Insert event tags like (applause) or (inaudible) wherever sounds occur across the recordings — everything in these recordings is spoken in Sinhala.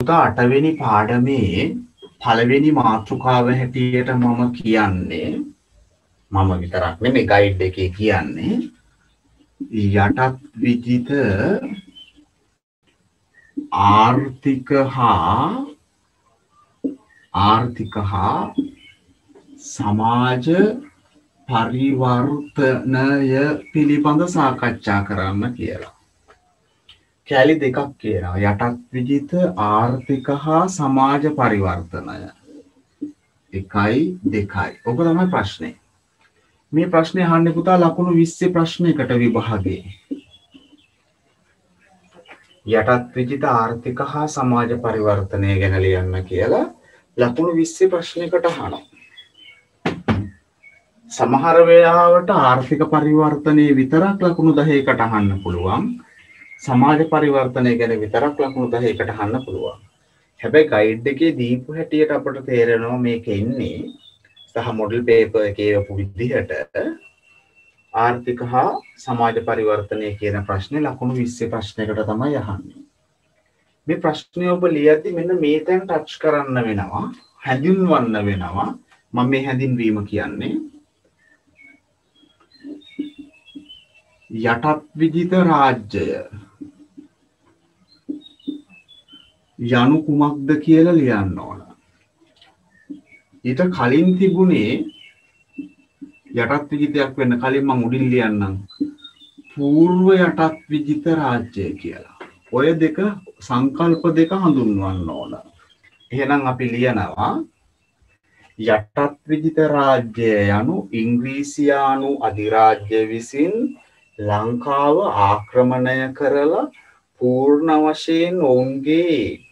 පුතා අටවෙනි පාඩමේ පළවෙනි මාතෘකාව හැටියට මම කියන්නේ මම විතරක් නෙමෙයි ගයිඩ් එකේ කියන්නේ යටත් විජිත ආර්ථික හා ආර්ථික හා සමාජ පරිවර්තනය පිළිබඳ සාකච්ඡා කරන්න කියලා. කෑලි දෙකක් කියනවා. යටත් විජිත ආර්ථික හා සමාජ පරිවර්තනය. එකයි දෙකයි. ඔක තමයි ප්‍රශ්නය මේ ප්‍රශ්නය හන්න පුතා ලකුණු විස්සේ ප්‍රශ්නයකට විභාගේ. යටත් විජිත ආර්ථික හා සමාජ පරිවර්තනය ගැන ලියන්න කියලා ලකුණු විස්සේ ප්‍රශ්නයකට හනවා සමහර වෙලාවට ආර්ථික පරිවර්තනය විතරක් ලකුණු දහයකට අහන්න පුළුවන්. සමාජ පරිවර්තනය ගැන විතරක් ලකුණු දහයකට හන්න පුළුවන්. හැබැයි ගයිඩ් එකේ දීපු හැටියට අපට තේරෙනවා මේක ඉන්නේ සහ මොඩල් පේප එකේපු විදිහට ආර්ථික හා සමාජ පරිවර්තනය කියන ප්‍රශ්නය ලකුණු විස්සේ ප්‍රශ්නයකට තමයි යහන්නේ මේ ප්‍රශ්නය ඔබ ලියද්දි මෙන්න මේ තැන් ටච් කරන්න වෙනවා හැඳින්වන්න වෙනවා. මම මේ හැඳින්වීම කියන්නේ යටත් විජිත රාජ්‍යය. යනු කුමක්ද කියලා ලියන්න ඕන. ඊට කලින් තිබුණේ යටත් විජිතයක් වෙන්න කලින් මං උඩින් ලියන්නම්. పూర్ව යටත් විජිත රාජ්‍යය කියලා. ඔය දෙක සංකල්ප දෙක හඳුන්වන්න ඕන. එහෙනම් අපි ලියනවා යටත් විජිත රාජ්‍යය යනු ඉංග්‍රීසියානු අධිරාජ්‍ය විසින් ලංකාව ආක්‍රමණය කරලා පූර්ණ වශයෙන් ඔවුන්ගේ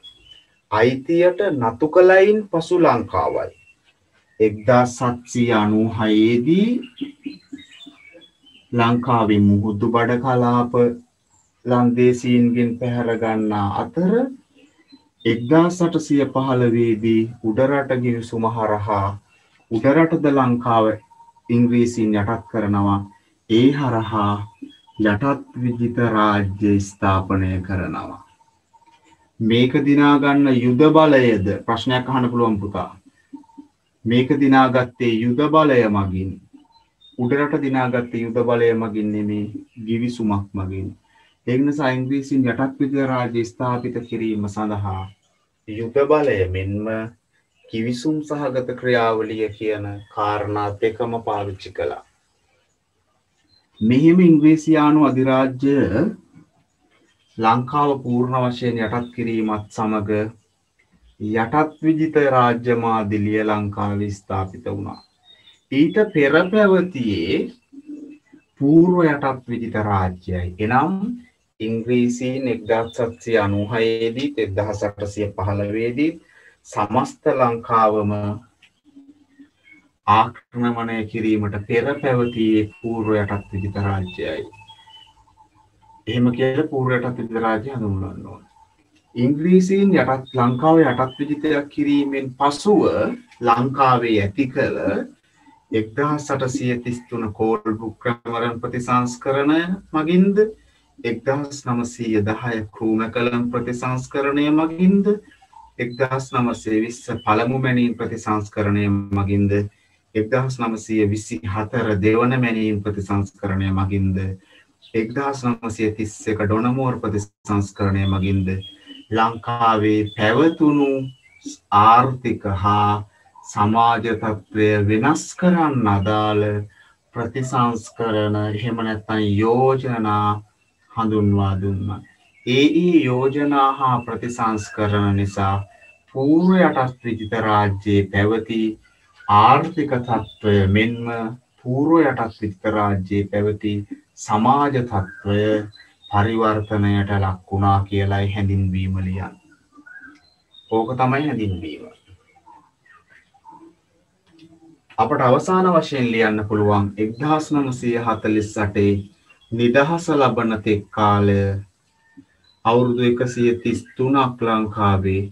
අයිතියට නතු කලයින් පසු ලංකාවයි. එක්දා සත්සී අනු හයේදී ලංකාවේ මුහුදු බඩ කලාප ලන්දේසීන්ගෙන් පැහැරගන්නා අතර එක්දා සටසිය පහළවේදී උඩරට ගිවිසුම හරහා උඩරටද ලංකාව ඉංග්‍රීසින් යටත් කරනවා ඒ හරහා යටත් විජිත රාජ්‍ය ස්ථාපනය කරනවා. මේක දිනාගන්න යුද බලයද ප්‍රශ්නයක් අහන පුළුවන් පුතා. මේක දිනාගත්තේ යුද බලය මගින් උඩරට දිනාගත්තේ යුද බලය මගින් නෙමේ ගිවිසුමක් මගින්. එන්න සයිංග්‍රීසින් යටත් විජ රාජ්‍ය ස්ථාපිත කිරීම සඳහා යුද බලය මෙන්ම කිවිසුම් සහගත ක්‍රියාවලිය කියන කාරණා දෙකම පාවිච්චි කලා. මෙහෙම ඉංග්‍රීසියානු අධිරාජ්‍ය ලංකාව පූර්ණ වශයෙන් යටත් කිරීමත් සමඟ යටත් විජිත රාජ්‍යමාදිලිය ලංකාව ස්ථාපිත වුණා. ඊට පෙර පැවතියේ පූර්ව යටත් විජිත රාජ්‍යයි. එනම් ඉංග්‍රීසීන් එක්දත් සත්සය අනුහයේදී එදහ සටසිය පහළවේදී සමස්ත ලංකාවම ආක්‍රමණය කිරීමට පෙර පැවතියේ පූර්ව යටත් විජිත රාජ්‍යයයි. එහෙම කියල පූර්වයටත් විජිත රාජ්‍ය හඳුන්වන්න ඕන. ඉංග්‍රීසීන් යටත් ලංකාව යටත් විජිතයක් කිරීමෙන් පසුව ලංකාවේ ඇති කළ එක්දා සටසිය තිස්තුන කෝල් බුක්‍රමරන් ප්‍රතිසංස්කරණය මගින්ද එක්දහස් නමසීය දහය කෘම කළම් ප්‍රතිසංස්කරණය මගින්ද එක්දහස් නමසේ විස්ස පළමු මැනීන් ප්‍රතිසංස්කරණය මගින්ද එක්දහස් නමසය විසි හතර දෙවන මැනීම් ප්‍රතිසංස්කරණය මගින්ද එක්දහස් නමසය තිස්ස එක ඩොනමෝර් ප්‍රතිසංස්කරණය මගින්ද ලංකාවේ පැවතුණු ආර්ථික හා සමාජතත්වය වෙනස් කරන්න අදාළ ප්‍රතිසංස්කරන එහෙම නැත්තන් යෝජනා හඳුන්වා දුන්න. ඒ ඒ යෝජනා හා ප්‍රතිසංස්කරන නිසා පූර්ව යටත් විජිත රාජ්‍යයේ පැවති ආර්ථික තත්ත්වය මෙන්ම පූර්ව යටත් විතරාජ්‍යයේ පැවති සමාජ තත්ත්වය පරිවර්තනයට ලක්වුණා කියලායි හැඳින්වීමලියන්. ඕක තමයි හැඳින්වීම. අපට අවසාන වශයෙන් ලියන්න පුළුවන් එක්දහස් නමසය හතලිස් සටේ නිදහස ලබන තෙක් කාලය අවුරුදු එකසිය තිස් තුනක් ලංකාවේ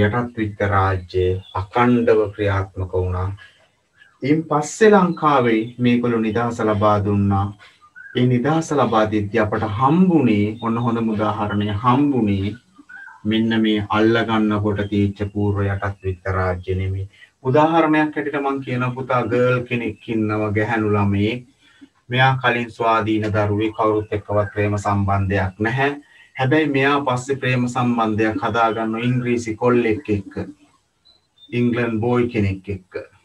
යටත් විත්ත රාජ්‍යය අකණ්ඩව ක්‍රියාත්මක වුණා. ඉන් පස්සෙ ලංකාවේ මේකොළු නිදහස ලබා දුන්නා. ඒ නිදහස ලබාදිද්‍ය අපට හම්බුණේ ඔන්න හොඳ මුදාහරණය හම්බුණේ මෙන්න මේ අල්ලගන්නකොට තීච්ච පූර්ව යටත් විත්ත රාජ්‍ය නෙමේ උදාහරණයක් හැටියට මං කියන පුතා ගර්ල් කෙනෙක් ඉන්නවා ගැහැණු ළමේ. මෙයා කලින් ස්වාධීන දරුවේ කවුරුත් එක්කවත් ප්‍රේම සම්බන්ධයක් නැහැ. හැබැයි මෙයා පස්සේ ප්‍රේම සම්බන්ධයක් හදාගන්න ඉංග්‍රීසි කොල්ලෙක් එක්ක. ඉංගලන් බෝයි කෙනෙක් එක්ක.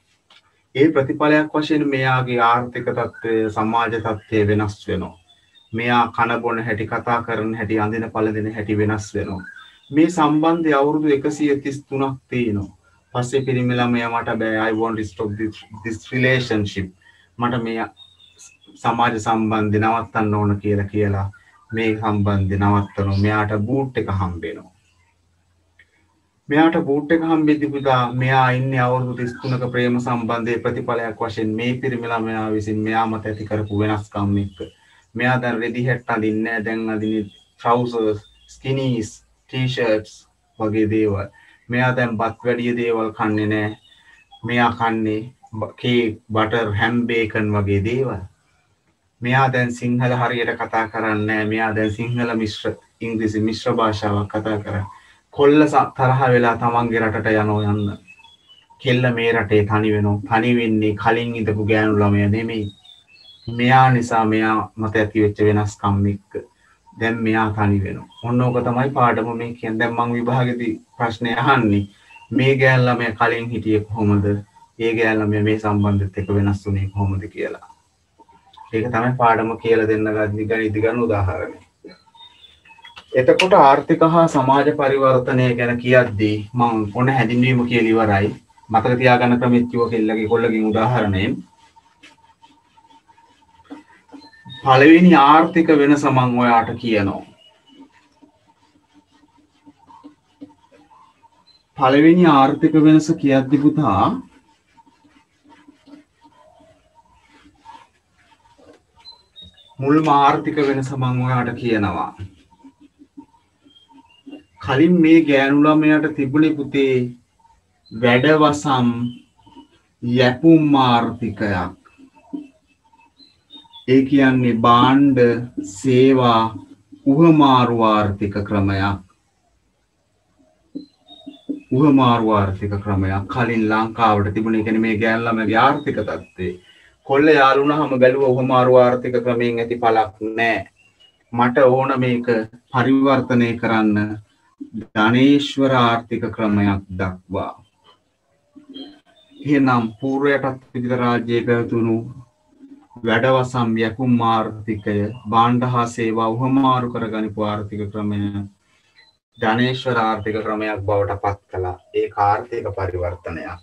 ඒ ප්‍රතිඵලයක් වශයෙන් මෙයාගේ ආර්ථික තත්ත්වය සමාජ තත්ත්වය වෙනස් වෙනවා. මෙයා කනබොන හැටි කතා කරන හැටි අඳින පලදෙන හැටි වෙනස් වෙනවා. මේ සම්බන්ධය අවුරුදු එකසිය තිස් තුනක් තියෙනවා. පස්සේ පිරිමිලමය මට බෑ I want to stop this, this relationship. මට මේ සමාජ සම්බන්ධ නවත්තන්න ඕන කියලා කියලා මේ සම්බන්ධ නවත්තනු මෙයාට බූට් එක හම්බෙනවා මෙයාට බූට් එක හම්බෙද්දි පුතා මෙයා ඉන්නේ අවුරුදු 33ක ප්‍රේම සම්බන්ධයේ ප්‍රතිඵලයක් වශයෙන් මේ පිරිමිලමයා විසින් මෙයා මත ඇති කරපු වෙනස්කම් එක්ක. මෙයා දැන් රෙදි හැට් අඳින්නේ නැහැ දැන් අඳින්නේ trousers skinnies ටීෂර්ට්ස් වගේ දේවල්. මෙයා දැන් බත් වැඩිය දේවල් කන්නේ නෑ මෙයා කන්නේ කේක් බටර් හැම්බේකන් වගේ දේවල්. මෙයා දැන් සිංහල හරියට කතා කරන්න මෙයා දැන් සිංහල මිශ්‍ර ඉංග්‍රිසි මිශ්‍ර භාෂාවක් කතා කර කොල්ල තරහ වෙලා තමන්ගේ රටට යනෝ යන්න. කෙල්ල මේ රටේ තනි වෙනවා. තනි වෙන්නේ කලින් ඉඳපු ගෑනු ළමය නෙමෙයි. මෙයා නිසා මෙයා මත ඇති වෙච්ච වෙනස්කම් එක්ක. දැන් මෙයා තනි වෙනවා. ඔන්න ඕක තමයි පාඩම මේ කියන් දැන් මං විභාගෙදී ප්‍රශ්නය අහන්නේ. මේ ගෑල් ළමයා කලින් හිටියේ කොහොමද? ඒ ගෑල් ළමයා මේ සම්බන්ධෙත් එක්ක වෙනස් වුණේ කොහොමද කියලා. ඒක තමයි පාඩම කියලා දෙන්න ගන්න ගණිත ගන්න උදාහරණය. එතකොට ආර්ථික හා සමාජ පරිවර්තනය ගැන කියද්දී මං ඔන්න හැඳින්වීම කියලා ඉවරයි මතක තියාගන්න ක්‍රමෙත් කිව්ව කෙල්ලගේ කොල්ලකින් උදාහරණයෙන් පළවෙනි ආර්ථික වෙනස මං ඔයාට කියනවා. පළවෙනි ආර්ථික වෙනස කියද්දි පුතා මුල්ම ආර්ථික වෙනස මං ඔයාට කියනවා. කලින් මේ ගෑනු ළමයාට තිබුණේ පුතේ වැඩවසම් යැපුම් ආර්ථිකයක්. ඒ කියන්නේ බාණ්ඩ සේවා උහමාරු ආර්ථික ක්‍රමයක්. උහමාරු ආර්ථික ක්‍රමයක්. කලින් ලංකාවට තිබුණ එකන මේ ගෑල්ලමගේ ආර්ථික තත්වේ කොල්ල යාලුනහම බැලුව උහමාරු ආර්ථික ක්‍රමයෙන් ඇති පලක් නෑ. මට ඕන මේක පරිවර්තනය කරන්න ධනේශ්වර ආර්ථික ක්‍රමයක් දක්වා එනම් පූර්වයටත් විදිත රාජ්‍යය පැවතුණු වැඩවසම් යැකුම් ආර්ථිකය බාණ්ඩ හා සේවා උහමාරු කරගනිපු ආර්ථික ක්‍රමය ධනේශ්වර ආර්ථික ක්‍රමයක් බවට පත් කළා. ඒ ආර්ථික පරිවර්තනයක්.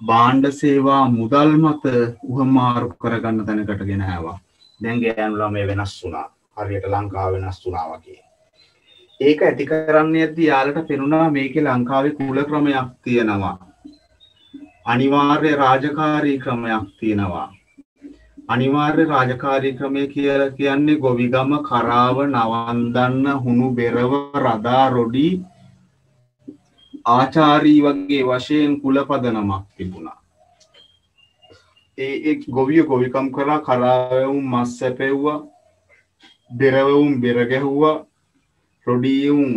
බාණ්ඩ සේවා මුදල් මත උහමාරු කරගන්න තැනකට ගෙනෑවා දැන් ගෑනුලා මේ වෙනස් වුණා. හරියට ලංකාව වෙනස් වුණා වගේ. ඒක ඇති කරන්න ඇද්දි යාලට පෙනුණා මේක ලංකාවේ කුල ක්‍රමයක් තියෙනවා. අනිවාර්ය රාජකාරී ක්‍රමයක් තියෙනවා. අනිවාර්ය රාජකාරී ක්‍රමය කියලා කියන්නේ ගොවිගම කරාව නවන්දන්න හුණු බෙරව රදා රොඩි ආචාරී වගේ වශයෙන් කුලපදනමක් තිබුණා. ඒ ගොවිය ගොවිකම් කරා කරාවවුම් මස් සැපෙව්වා බෙරවවුම් බෙරගැහුවා රොඩියවුම්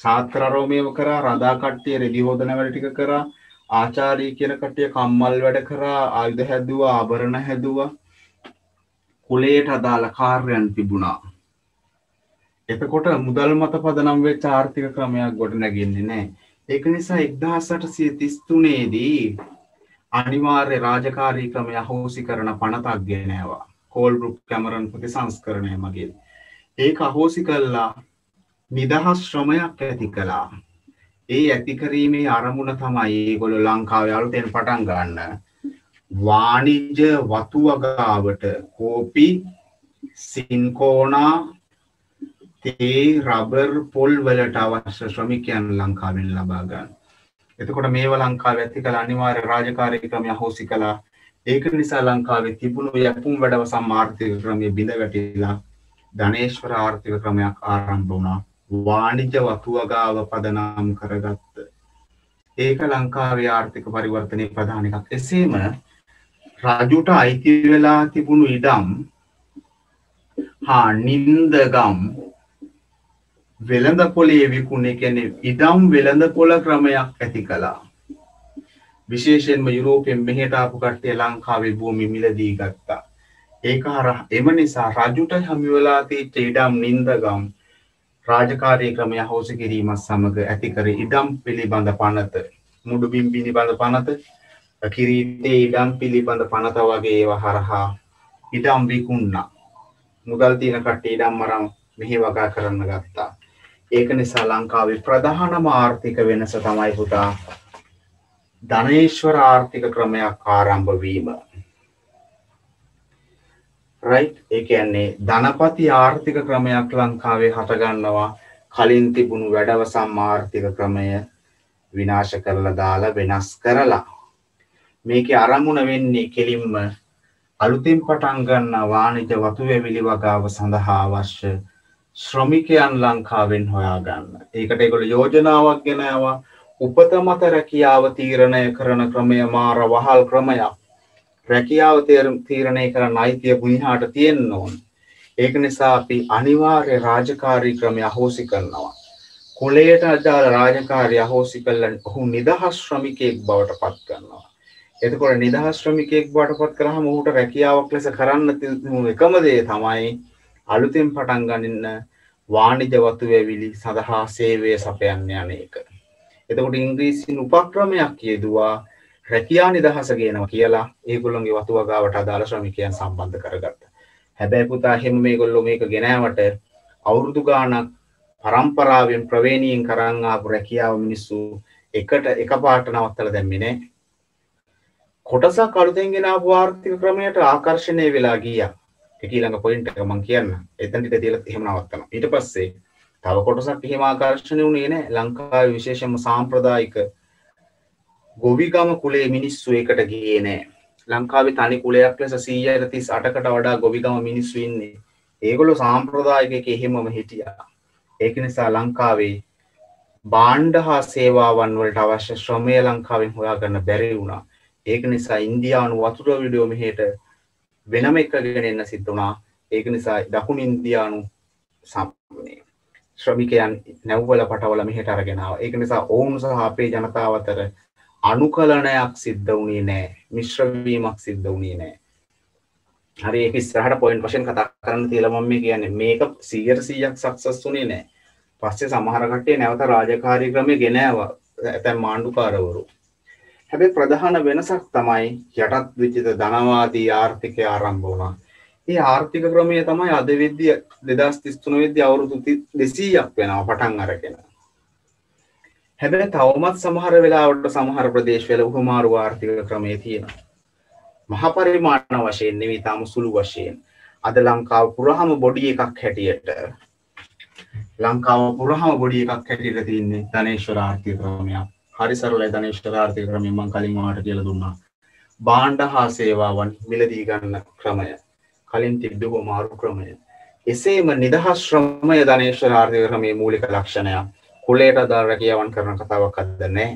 සාත්‍රරෝමයව කරා රදා කට්ටිය රෙදි හෝදන වැඩ ටික කරා ආචාරී කියන කට්ටිය කම්මල් වැඩ කරා ආයුධ හැදුවා ආභරණ හැදුවා කුලේට අදාළ කාර්යන් තිබුණා. එතකොට මුදල් මත පදනම් වෙච්ච ආර්ථික ක්‍රමයක් ගොඩ නැගෙන්නේ නෑ. ඒක නිසා එක්දහසට සිය තිස්තුනේදී අනිවාර්ය රාජකාරී ක්‍රමය අහෝසි කරන පනතක් ගෙනෑවා. කෝල්බෘක් කැමරන් ප්‍රති සංස්කරණය මගින්. ඒක අහෝසි කල්ලා නිදහස් ශ්‍රමයක් ඇති කලා. ඒ ඇතිකරීමේ අරමුණ තමයි ඒගොල ලංකාව අලුතෙන් පටන් ගන්න වාණිජ වතුවගාවට කෝපි සින්කෝනා තේ රබර් පොල් වලට අවශ්‍ය ශ්‍රමිකයන් ලංකාවෙන් ලබාගන්න. එතකොට මේව ලංකාව ඇති කළ අනිවාර්ය රාජකාරී ක්‍රමය හෝසි කලා ඒක නිසා ලංකාවේ තිබුණු යැපුම් වැඩව සම්මාර්ථික ක්‍රමය බිඳ වැටිලා ධනේශ්වර ආර්ථික ක්‍රමයක් ආරම්භ වුණා වාණිජ වතුවගාව පදනම් කරගත්ත. ඒක ලංකාවේ ආර්ථික පරිවර්තනය ප්‍රධාන එකක් එසේම රජුට අයිති වෙලා තිබුණු ඉඩම් හා නින්දගම් වෙළඳ පොලේ විකුණේ කියන්නේ ඉඩම් වෙළඳ පොළ ක්‍රමයක් ඇති කළා. විශේෂයෙන්ම යුරෝපයෙන් මෙහෙට ආපු කට්ටිය ලංකාවේ භූමි මිලදී ගත්තා. ඒක හරහා එම නිසා රජුට හමු වෙලා තියෙච්ච ඉඩම් නින්දගම් රාජකාරී ක්‍රමය හොසි කිරීමත් සමග ඇති කර ඉඩම් පිළිබඳ පනත මුඩුබිම් පිළිබඳ පනත කිරීතේ ඉඩම් පිළිබඳ පනත වගේ ඒව හරහා ඉඩම් විකුන්නා මුදල් තියෙන කට්ටිය ඉඩම් මරම් මෙහි වගා කරන්න ගත්තා. ඒක නිසා ලංකාවේ ප්‍රධානම ආර්ථික වෙනස තමයි පුතා ධනේශ්වර ආර්ථික ක්‍රමයක් ආරම්භ වීම. රයිට් ඒ කියන්නේ ධනපති ආර්ථික ක්‍රමයක් ලංකාවේ හටගන්නවා කලින් තිබුණු වැඩවසම් ආර්ථික ක්‍රමය විනාශ කරලා දාලා වෙනස් කරලා මේකේ අරමුණ වෙන්නේ කෙලින්ම අලුතින් පටන් ගන්න වාණිජ වතු වැවිලි වගාව සඳහා අවශ්‍ය ශ්‍රමිකයන් ලංකාවෙන් හොයාගන්න. ඒකට ඒගොල්ලෝ යෝජනාවක් ගෙනාවා උපත මත රැකියාව තීරණය කරන ක්‍රමය මාර වහල් ක්‍රමයක්. රැකියාව තීරණය කරන්න අයිතිය පුනිහාට තියෙන්න ඕන. ඒක නිසා අපි අනිවාර්ය රාජකාරී ක්‍රමය අහෝසි කරනවා. කුලයට අදාළ රාජකාරය අහෝසි කල්ල ඔහු නිදහස් ශ්‍රමිකයෙක් බවට පත් කරනවා. එතකොට නිදහස් ශ්‍රමිකයෙක් බවට පත් කරහම ඔහුට රැකියාවක් ලෙස කරන්න එකම දේ තමයි අලුතෙන් පටන් ගනින්න වාණිජ වතු වැවිලි සඳහා සේවය සපයන්න යන එක. එතකොට ඉංග්‍රීසින් උපක්‍රමයක් යෙදවා රැකියා නිදහස ගේනවා කියලා ඒගොල්ලොන්ගේ වතු වගාවට අදාළ ශ්‍රමිකයන් සම්බන්ධ කරගත්ත. හැබැයි පුතා එහෙම මේගොල්ලෝ මේක ගෙනාවට අවුරුදු ගාණක් පරම්පරාවෙන් ප්‍රවේණීන් කරන් ආපු රැකියාව මිනිස්සු එකට එකපාරට නවත්තලා දැම්මේ නෑ. කොටසක් අලුතෙන් ගෙන ආපු ආර්ථික ක්‍රමයට ආකර්ෂණය වෙලා ගියා. ඒක ඊළඟ පොයින්ට් එක මම කියන්න. එතනට තියලා එහෙම නවත්තනවා. ඊට පස්සේ තව කොටසක් එහෙම ආකර්ෂණය වුණේ නෑ. ලංකාවේ විශේෂයෙන්ම සාම්ප්‍රදායික ගොවිගම කුලේ මිනිස්සු එකට ගියේ නෑ. ලංකාවේ තනි කුලයක් ලෙස සීයට තිස් අටකට වඩා ගොවිගම මිනිස්සු ඉන්නේ. ඒගොලො සාම්ප්‍රදායක එහෙමම හිටියා. ඒක නිසා ලංකාවේ බාණ්ඩ හා සේවාවන් වලට අවශ්‍ය ශ්‍රමය ලංකාවෙන් හොයාගන්න බැරි වුණා. ඒක නිසා ඉන්දයානු වතුර විඩියෝ මෙහට වෙනම එකගෙන එන්න සිද්ධුනා ඒක නිසා දකුණ ඉන්දයානු සම්පනේ ශ්‍රමිකයන් නැව්වල පටවල මෙහට අරගෙනාව ඒක නිසා ඔවුන් සහ අපේ ජනතාව අතර අනුකලනයක් සිද්ධ වුණේ නෑ මිශ්‍රවීමක් සිද්ධ වුණේ නෑ. හරි ඒක ඉස්සරහට පොයින්ට් වශයෙන් කතා කරන්න තියලා මම මේ කියන්නේ මේක 100%ක් සක්සස් වුණේ නෑ. පස්සේ සමහර කට්ටිය නැවත රාජකාරී ක්‍රමය ගෙන ආවා. ඇතැම් මාණ්ඩුකාරවරු. හැබැයි ප්‍රධාන වෙනසක් තමයි යටත් විචිත ධනවාදී ආර්ථිකය ආරම්භ වුණා. ඒ ආර්ථික ක්‍රමය තමයි අද විද්‍ය 2033 වෙද්දී අවුරුදු 200ක් වෙනවා පටන් අරගෙන. හැබැයි තවමත් සමහර වෙලාවට සමහර ප්‍රදේශවල උහුමාරු ආර්ථික ක්‍රමය තියෙනවා. මහ පරිමාණ වශයෙන් නෙවෙයි තාම සුළු වශයෙන්. අද ලංකාව පුරාම බොඩි එකක් හැටියට ලංකාව පුරාම බොඩි එකක් හැටියට තියෙන්නේ ධනේශ්වර ආර්ථික ක්‍රමයක්. හරි සරලයි ධනේශ්වර ආර්ථික ක්‍රමය මම කලින් ඔයාලට කියලා දුන්නා. භාණ්ඩ හා සේවාවන් මිලදී ගන්න ක්‍රමය. කලින් තිබ්බ මාරු ක්‍රමය. එසේම නිදහස් ශ්‍රමය ධනේශ්වර ආර්ථික ක්‍රමයේ මූලික ලක්ෂණයක්. කුලේට අදාළ රැකියාවන් කරන කතාවක් අද නෑ.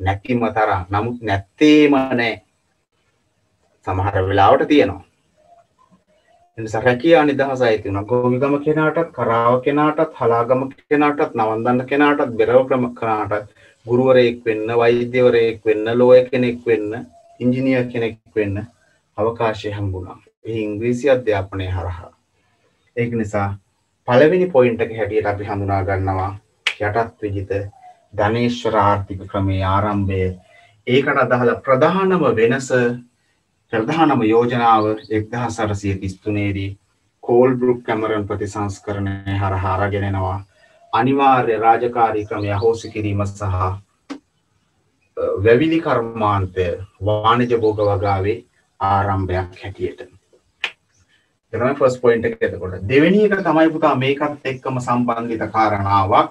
නැතිම තරම්. නමුත් නැත්තේම නෑ. සමහර වෙලාවට තියෙනවා. එනිසා රැකියා නිදහස අයිති වුණා. ගෝවිගම කෙනාටත් කරාව කෙනාටත් හලාගම කෙනාටත් නවන්දන්න කෙනාටත් බෙරව ක්‍රම කරාටත් ගුරුවරයෙක් වෙන්න වෛද්‍යවරයෙක් වෙන්න ලෝය කෙනෙක් වෙන්න ඉංජිනියර් කෙනෙක් වෙන්න අවකාශය හම්බුණා. ඒ ඉංග්‍රීසි අධ්‍යාපනය හරහා. ඒක නිසා පළවෙනි පොයින්ට් එක හැටියට අපි හඳුනා ගන්නවා. යටත් විජිත ධනේශ්වර ආර්ථික ක්‍රමේ ආරම්භය. ඒකට අදහල ප්‍රධානම වෙනස ප්‍රධානම යෝජනාව එක්දහ සරසිය තිස්තුනේදී කෝල් බෘක් කැමරන් ප්‍රතිසංස්කරණය හර හාරගෙනෙනවා අනිවාර්ය රාජකාරී ක්‍රමය හෝසි කිරීම සහ වැවිලි කර්මාන්තය වාණජ බෝග වගාවේ ආරම්භයක් හැටියට. තමයි ෆස් පොයින්ට එතකොට. දෙවැනි එක තමයි පුතා මේකත් එක්කම සම්බන්ධිත කාරණාවක්.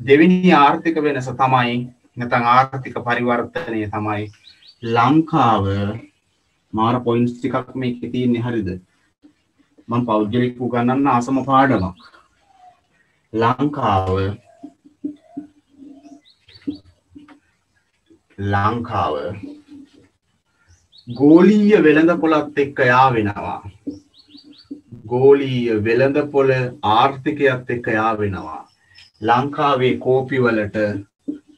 දෙවිනි ආර්ථික වෙනස තමයි නැතන් ආර්ථික පරිවර්තනය තමයි. ලංකාව මාර පොයින්ස් ටිකක් මේක තියන්නේ හරිද? මං පෞද්ගලික උගන්නන්න ආසම පාඩමක්. ලංකාව ලංකාව ගෝලීය වෙළඳ පොළත් එක්ක යා වෙනවා ගෝලීය වෙළඳ පොළ ආර්ථිකයත් එක්ක යා වෙනවා ලංකාවේ කෝපිවලට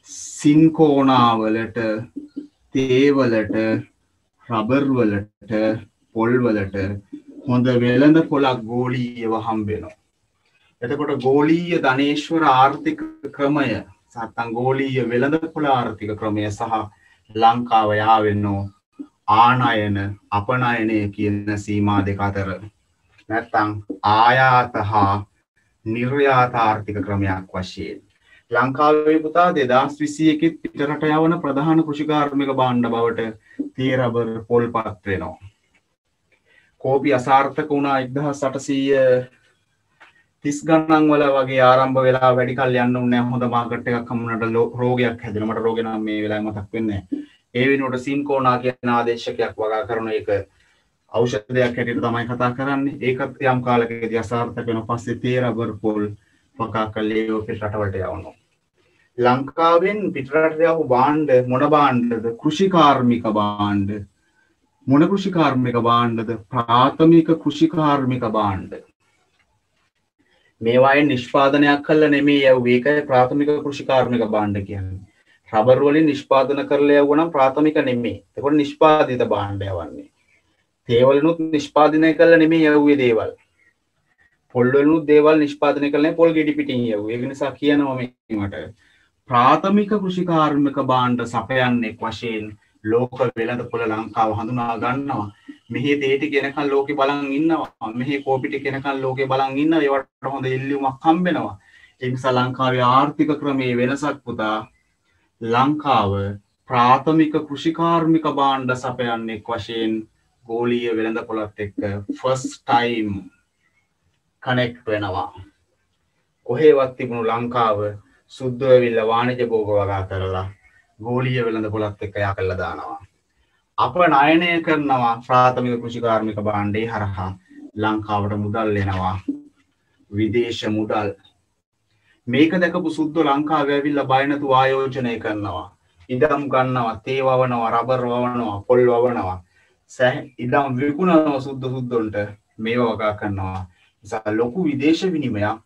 සින්කෝනාවලට තේවලට රබර්වලට පොල්වලට හොඳ වෙළඳ පොලක් ගෝලීයව හම්බෙනවා. එතකොට ගෝලීය ධනේශ්වර ආර්ථික ක්‍රමය සත්තන් ගෝලීය වෙළඳ පොළ ආර්ථික ක්‍රමය සහ ලංකාව යාවෙන්නෝ ආනයන අපනයනය කියන සීමා දෙක අතර නැත්තං ආයාත හා නිර්යාතාර්ථික ක්‍රමයක් වශයෙන්. ලංකාවේ පුතා දෙදස් විසියකෙත් පිටරට යවන ප්‍රධාන කෘෂිකාර්මික බාණ්ඩ බවට තේරබර් පොල් පත් වෙනවා. කෝපි අසාර්ථක වුණා එක්දහ සටසීය තිස් ගණන් වල වගේ ආරම්භ වෙලා වැඩිකල් යන්න උන්න හොඳ මාකට් එකක් හමුණට රෝගයක් හැදෙනමට රෝගෙන මේ වෙලා මතක් වෙන්න ඒ වෙනුවට සින්කෝනා කියන ආදේශකයක් වගා කරන එක ඖෂධයක් හැටියට තමයි කතා කරන්නේ. ඒකත් යම් කාලකදී අසාර්ථක වෙන පස්සේ තේරබර් පොල් වකා කළේ ඔකේ රටවලට යවනවා. ලංකාවෙන් පිටරට යවු බාණ්ඩ මොන බාණ්ඩද කෘෂිකාර්මික බාණ්ඩ මොන කෘෂිකාර්මික බාණ්ඩද ප්‍රාථමික කෘෂිකාර්මික බාණ්ඩ මේවායෙන් නිෂ්පාදනයක් කල්ල නෙමේ යව් ඒකයි ප්‍රාථමික කෘෂිකාර්මික බාණ්ඩ කියන්නේ. රබර්වලින් නිෂ්පාදන කරල යවනම් ප්‍රාථමික නෙමේ එකොට නිෂ්පාදිත බාණ්ඩය වන්නේ තේවලනුත් නිෂ්පාදනය කල්ල නෙමේ යව්වේ දේවල්. පොල්ලනුත් දේවල් නිෂ්පාදනය කලන පොල් ගෙඩි පිටින් යව ඒ නිසා කියනවමට ප්‍රාථමික කෘෂිකාර්මික බාණ්ඩ සපයන්නෙක් වශයෙන් ලෝක වෙළඳ පොළ ලංකාව හඳුනා ගන්නවා. මෙහි දේටි කෙනකල් ලෝකෙ බලන් ඉන්නවා. මෙහි කෝපිටි කෙනකල් ලෝකෙ බලන් ඉන්න ඒවට හොඳ ඉල්ලියුමක් හම්බෙනවා. එනිසා ලංකාවේ ආර්ථික ක්‍රමේ වෙනසක් පුතා ලංකාව ප්‍රාථමික කෘෂිකාර්මික බාණ්ඩ සපයන්නෙක් වශයෙන් ගෝලීය වෙළඳ පොළත් එක්ක ෆස් ටයිම් කනෙක්් වෙනවා. කොහේවත් තිබුණු ලංකාව සුද්දවිල්ල වාණජ බෝග වගා කරලා ගෝලිය වෙළඳ පොළත් එක්ක යා කල්ල දානවා. අප නයනය කරනවා ප්‍රාථමික කෘෂිකාර්මික බාණ්ඩේ හරහා. ලංකාවට මුදල් එනවා. විදේශ මුදල්. මේක දැකපු සුද්ද ලංකාව ඇවිල්ල බයනතු ආයෝජනය කරනවා. ඉදම් ගන්නවා තේවවනවා රබර් වවනවා පොල් වවනවා. සැහ ඉදම් විකුණනවා සුද්ද සුද්දොන්ට මේ වගා කරනවා නිසා ලොකු විදේශ විනිමයක්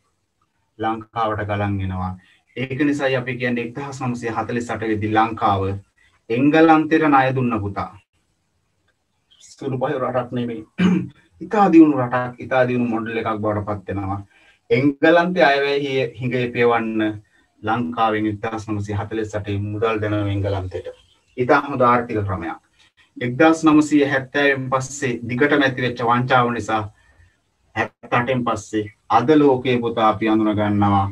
ලංකාවට ගලන්ගෙනවා ඒක නිසායි අපි කියන්නේ 1948 වෙදි ලංකාව එංගලන්තයට ණය දුන්න පුතා. සුළු පහ රටක් නෙමෙයි. (clears throat) ඉතා දියුණු රටක් ඉතා දියුණු මොඩල් එකක් බවට පත් වෙනවා. එංගලන්තයේ අයවැය හිඟේ පෙවන්න ලංකාවෙන් 1948 මුදල් දෙනවා එංගලන්තයට. ඉතා හොඳ ආර්ථික ක්‍රමයක්. 1970න් පස්සේ දිගටම ඇති වෙච්ච වංචාව නිසා 78න් පස්සේ අද ලෝකයේ පුතා අපි අඳුන ගන්නවා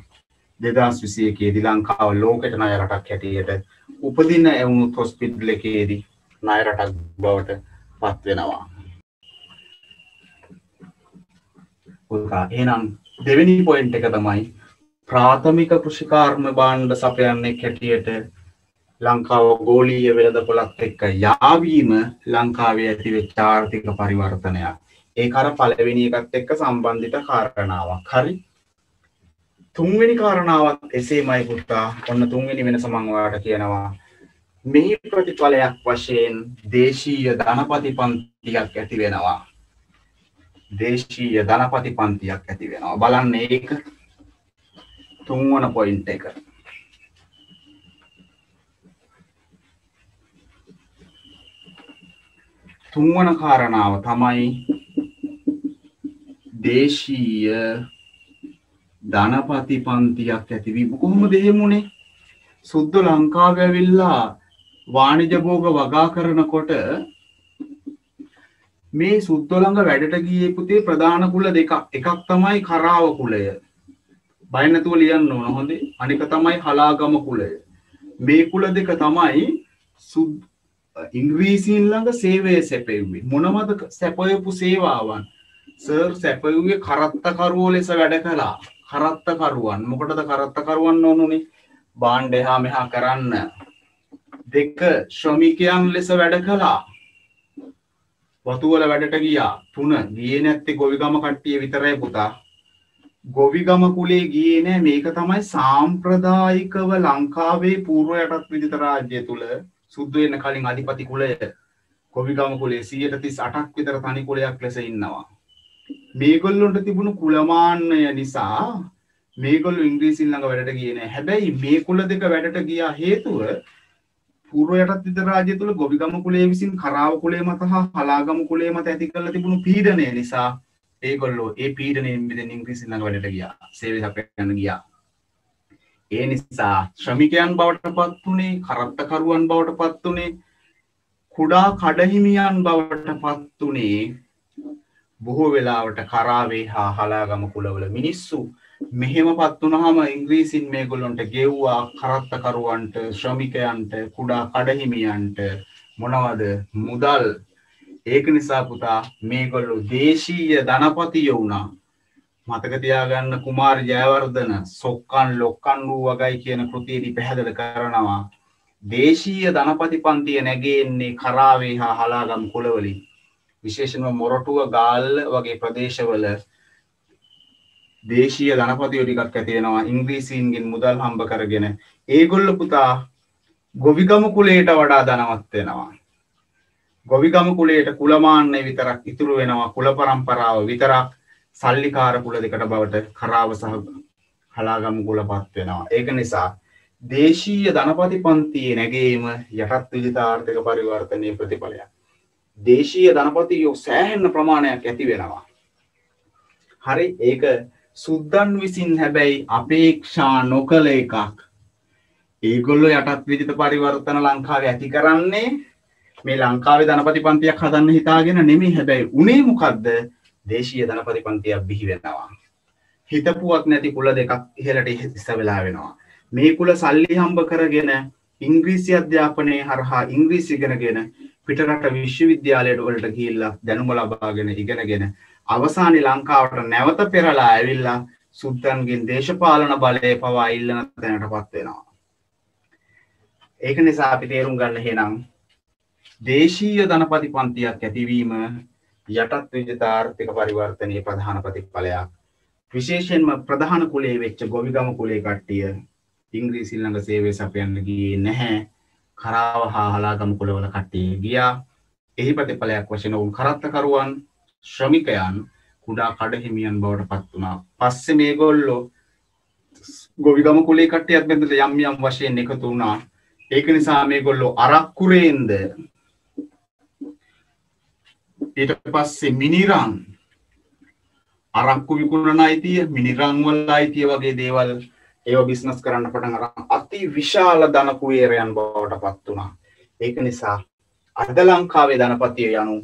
දෙදස් විසියකේදී ලංකාව ලෝකට නය රටක් හැටියට. උපදින්න ඇවුණුත් හොස්පිට්ල එකේදී නය රටක් බවට පත්වෙනවා එනම් දෙවැනි පොයින්ට එක තමයි ප්‍රාථමික කෘෂිකාර්ම බාණ්ඩ සපයන්නෙක් හැටියට ලංකාව ගෝලීය වෙළඳ පොළත් එක්ක යාවීම ලංකාවේ ඇති වෙච්චාර්ථික පරිවර්තනයක්. ඒ කර පලවෙනි එකත් එක්ක සම්බන්ධිත කාරණාවක්. හරි? තුන්වෙනි කාරණාවත් එසේමයි පුතා. ඔන්න තුන්වෙනි වෙන සමංවාට කියනවා. මේ ප්‍රතිඵලයක් වශයෙන් දේශීය ධනපති පන්තියක් ඇති වෙනවා. දේශීය ධනපති පන්තියක් ඇති වෙනවා. බලන්න ඒක තුන්වන පොයින්ට එක. තුන්වන කාරණාව තමයි දේශීය ධනපති පන්තියක් ඇතිවීම කොහොම දෙහෙමුණේ සුද්ද ලංකාව ඇවිල්ලා වාණිජභෝග වගා කරනකොට මේ සුද්දොළඟ වැඩට ගිය පුතේ ප්‍රධාන කුල දෙක එකක් තමයි කරාව කුලය. බයනතුව ලියන්න ඕන හොඳේ. අනික තමයි හලාගම කුලය. මේ කුල දෙක තමයි සුද් ඉංග්‍රීසින් ළඟ සේවය සැපෙව්වේ මොනමද සැපයපු සේවාවන්? සර් සැපයුගේ කරත්තකරුවෝ ලෙස වැඩ කලා කරත්තකරුවන්. මොකටද කරත්තකරුවන් ඕනුනේ? බාණ්ඩ එහා මෙහා කරන්න. දෙක ශ්‍රමිකයන් ලෙස වැඩ කලා වතුවල වැඩට ගියා. තුන ගිය නැත්තේ ගොවිගම කට්ටිය විතරයි පුතා. ගොවිගම කුලේ ගියේ නෑ. මේක තමයි සාම්ප්‍රදායිකව ලංකාවේ පූර්ව යටත් විදිත රාජ්‍ය තුළ සුද්ද වෙන්න කලින් අධිපති කුලය ගොවිගම කුලේ සියයට තිස් අටක් විතර තනි කුලයක් ලෙස ඉන්නවා මේගොල්ලොන්ට තිබුණු කුළමාන්නය නිසා මේගොල්ලෝ ඉංග්‍රීසියෙන් ළඟ වැඩට ගියේ නෑ. හැබැයි මේ කුල දෙක වැඩට ගියා හේතුව පූර්ව යටත් විතර රාජ්‍ය තුළ ගොවිගම කුලේ විසින් කරාව කුලේ මත හා හලාගම කුලේ මත ඇති කරලා තිබුණු පීඩනය නිසා ඒගොල්ලෝ ඒ පීඩනයෙන් මිදෙන්න ඉංග්‍රීසි ළඟ වැඩට ගියා. සේවය සපයන්න ගියා. ඒ නිසා ශ්‍රමිකයන් බවට පත් වුණේ, කරත්තකරුවන් බවට පත් වුණේ, කුඩා කඩහිමියන් බවට පත් වුණේ බොහෝ වෙලාවට කරාවේ හා හලාගම කුලවල මිනිස්සු මෙහෙම පත් වුණාම ඉංග්‍රීසින් මේගොල්ලොන්ට ගෙව්වා කරත්තකරුවන්ට ශ්‍රමිකයන්ට කුඩා කඩහිමියන්ට මොනවද මුදල්? ඒක නිසා පුතා මේගොල්ලු දේශීය ධනපතිය වුණා. මතක තියාගන්න කුමාර ජයවර්ධන සොක්කන් ලොක්කන් වූ වගයි කියන කෘතියේදී පැහැදිලි කරනවා. දේශීය ධනපති පන්තිය නැගෙන්නේ කරාවේ හා හලාගම් කුලවලින්. විශේෂයෙන්ම මොරටුව ගාල්ල වගේ ප්‍රදේශවල දේශීය ධනපතියෝ ටිකක් ඇති වෙනවා. ඉංග්‍රීසීන්ගෙන් මුදල් හම්බ කරගෙන. ඒගොල්ල පුතා ගොවිගම කුලයට වඩා ධනවත් වෙනවා. ගොවිගම කුලයට කුලමාන්නේ විතරක් ඉතුරු වෙනවා. කුල පරම්පරාව විතරක්. සල්ලිකාර කුල දෙකට බවට කරාව සහ හලාගම කුල පත් වෙනවා. ඒක නිසා දේශීය ධනපති පන්තියේ නැගීම යටත් විජිතාර්ථක පරිවර්තනය ප්‍රතිඵලයක්. දේශීය ධනපතියෝ සෑහෙන්න ප්‍රමාණයක් ඇති වෙනවා. හරි ඒක සුද්දන් විසින් හැබැයි අපේක්ෂා නොකළ එකක්. ඒගොල්ලො යටත් විජිත පරිවර්තන ලංකාව ඇති කරන්නේ මේ ලංකාවේ ධනපති පන්තියක් හදන්න හිතාගෙන නෙමේ හැබැයි උනේ මොකක්ද දේශීය ධනපති පන්තියක් බිහි වෙනවා හිතපුුවක් නැති කුල දෙකක් ඉහලට ඉස්ස වෙලා වෙනවා මේ කුල සල්ලි හම්බ කරගෙන ඉංග්‍රීසි අධ්‍යාපනය හරහා ඉංග්‍රීසි ගෙනගෙන පිටරට විශ්වවිද්‍යාලයට වලට කියල්ලා දැනුම ලබාගෙන ඉගෙනගෙන අවසානි ලංකාවට නැවත පෙරලා ඇවිල්ලා සුද්දන්ගෙන් දේශපාලන බලය පවා ඉල්ලන තැනට පත් වෙනවා. ඒක නිසා අපි තේරුම් ගන්න හෙනම් දේශීය ධනපති පන්තියක් ඇතිවීම යටත් විජත ආර්ථික පරිවර්තනයේ ප්‍රධාන ප්‍රතිඵලයක්. විශේෂයෙන්ම ප්‍රධාන කුලේ වෙච්ච ගොවිගම කුලේ කට්ටිය ඉංග්‍රීසි ළඟ සේවය සපයන්න ගියේ නැහැ. කරාව හා හලාගම කුලවල කට්ටිය ගියා. එහි ප්‍රතිඵලයක් වශයෙන් ඔවුන් කරත්තකරුවන් ශ්‍රමිකයන් කුඩා කඩහිමියන් බවට පත් වුණා පස්සෙ මේ ගොල්ලෝ ගොවිගම කුලේ කට්ටියත් බැඳට යම් යම් වශයෙන් එකතු වුණා ඒක නිසා මේ ගොල්ලෝ අරක්කුරේන්ද ඊට පස්සේ මිනිරං අරක්කු විකුණන අයිතිය මිනිරංවල් අයිතිය වගේ දේවල් ඒව බිස්නස් කරන්න පටන් අරන් අති විශාල ධනකුවේරයන් බවට පත් වුණා. ඒක නිසා අද ලංකාවේ ධනපතිය යනු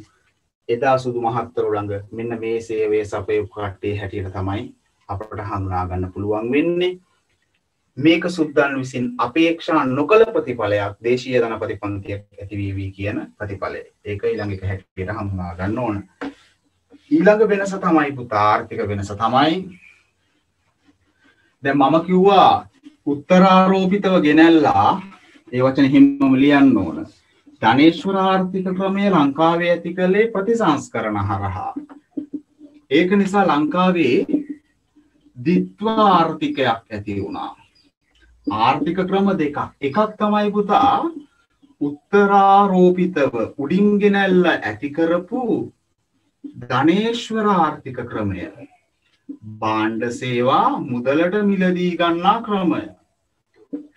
එදා සුදු මහත්තරු ළඟ මෙන්න මේ සේවේ සපය කට්ටේ හැටියට තමයි අපට හඳුනාගන්න පුළුවන් වෙන්නේ. මේක සුද්දන් විසින් අපේක්ෂා නොකළ ප්‍රතිඵලයක් දේශීය ධනපති පන්තියක් ඇතිවීවී කියන ප්‍රතිඵලය ඒක ඊළඟ එක හැටියට හඳුනා ගන්න ඕන ඊළඟ වෙනස තමයි පුතාර්ථික වෙනස තමයි දැන් මම කිව්වා උත්තරාරෝපිතව ගෙනල්ලා ඒ වචන හිම්මම ලියන්න ඕන ධනේශ්වර ආර්ථික ක්‍රමය ලංකාවේ ඇති කළේ ප්‍රතිසංස්කරණ හරහා. ඒක නිසා ලංකාවේ දිත්වා ආර්ථිකයක් ඇති වුණා. ආර්ථික ක්‍රම දෙකක්. එකක් තමයි පුතා උත්තරාරෝපිතව උඩින්ගෙනැල්ල ඇතිකරපු ධනේශ්වර ආර්ථික ක්‍රමය. බාණ්ඩ සේවා මුදලට මිලදී ගන්නා ක්‍රමය.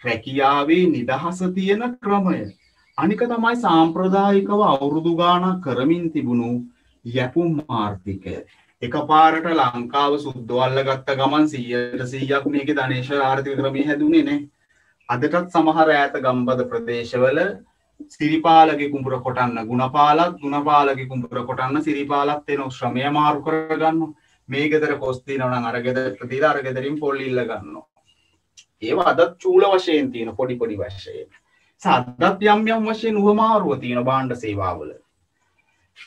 රැකියාවේ නිදහස තියෙන ක්‍රමය. අනික තමයි සාම්ප්‍රදායිකව අවුරුදු ගානක් කරමින් තිබුණු යැපුම් ආර්ථිකය. එක පාරට ලංකාව සුද්දවල්ල ගත්ත ගමන් සීයට සීයක් මේක ධනේශ ආර්ථික ක්‍රමී හැදුනේ නෑ. අදටත් සමහර ඇත ගම්බද ප්‍රදේශවල සිරිපාලගේ කුඹුර කොටන්න ගුණපාලත් ගුණපාලගේ කුඹුර කොටන්න සිරිපාලත් එන ශ්‍රමය මාරු කරගන්න මේ ගෙදර කොස්ති නවන අරගෙදර තිර අරගෙදරින් පොල්ලිල්ල ගන්න ඒවා අදත් චූල වශයෙන් තියෙන පොඩි පොඩි වශයෙන්. සද්දත් යම් යම් වශයෙන් උවමාරුව තියෙන බාණ්ඩ සේවාවල.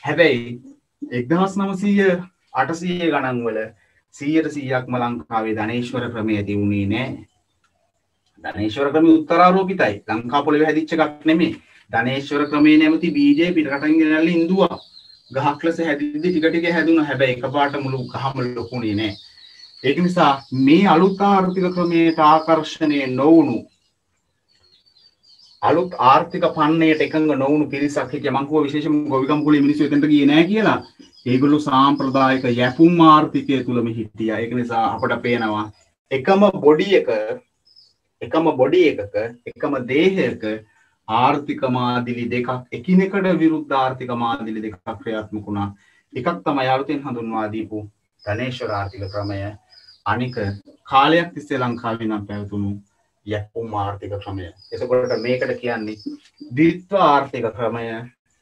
හැබැයි එක්දහස් නමසීය අටසීය ගණන්වල සීයට සීයක්ම ලංකාවේ ධනේශ්වර ක්‍රමය ඇති වුණේ නෑ. ධනේශ්වර ක්‍රම උත්තරාරෝපිතයි. ලංකා පොළවේ හැදිච්ච එකක් නෙමේ ධනේශ්වර ක්‍රමේ නැමති බීජය පිටරටින් ගෙනල්ලා ඉන්දුවා ගහක් ලෙස හැදිද්දි ටික ටික හැදුණා. හැබැයි එකපාරට මුළු ගහම ලොකුනේ නෑ. ඒක නිසා මේ අලුත් ආර්ථික ක්‍රමයට ආකර්ෂණය නොවුණු අලුත් ආර්ථික පන්නයට එකඟ නොවුණු පිරිසක් හිටිය. මං කිව්වා විශේෂම ගොවිකම් කුලේ මිනිස්සු එතනට ගියේ නෑ කියලා. ඒගොල්ලෝ සාම්ප්‍රදායික යැපුම් ආර්ථිකය තුලම හිටියා. ඒක නිසා අපට පේනවා එකම බොඩි එක එකම බොඩි එකක එකම දේහයක ආර්ථික මාදිලි දෙකක් එකිනෙකට විරුද්ධ ආර්ථික මාදිලි දෙකක් ක්‍රියාත්මක වුණා. එකක් තමයි අලුතෙන් හඳුන්වා දීපු ධනේශ්වර ආර්ථික ක්‍රමය. අනික කාලයක් තිස්සේ ලංකාවේ නම් පැවතුණු යැප්පුම් ආර්ථික ක්‍රමය. එසකොට මේකට කියන්නේ දිත්ව ආර්ථික ක්‍රමය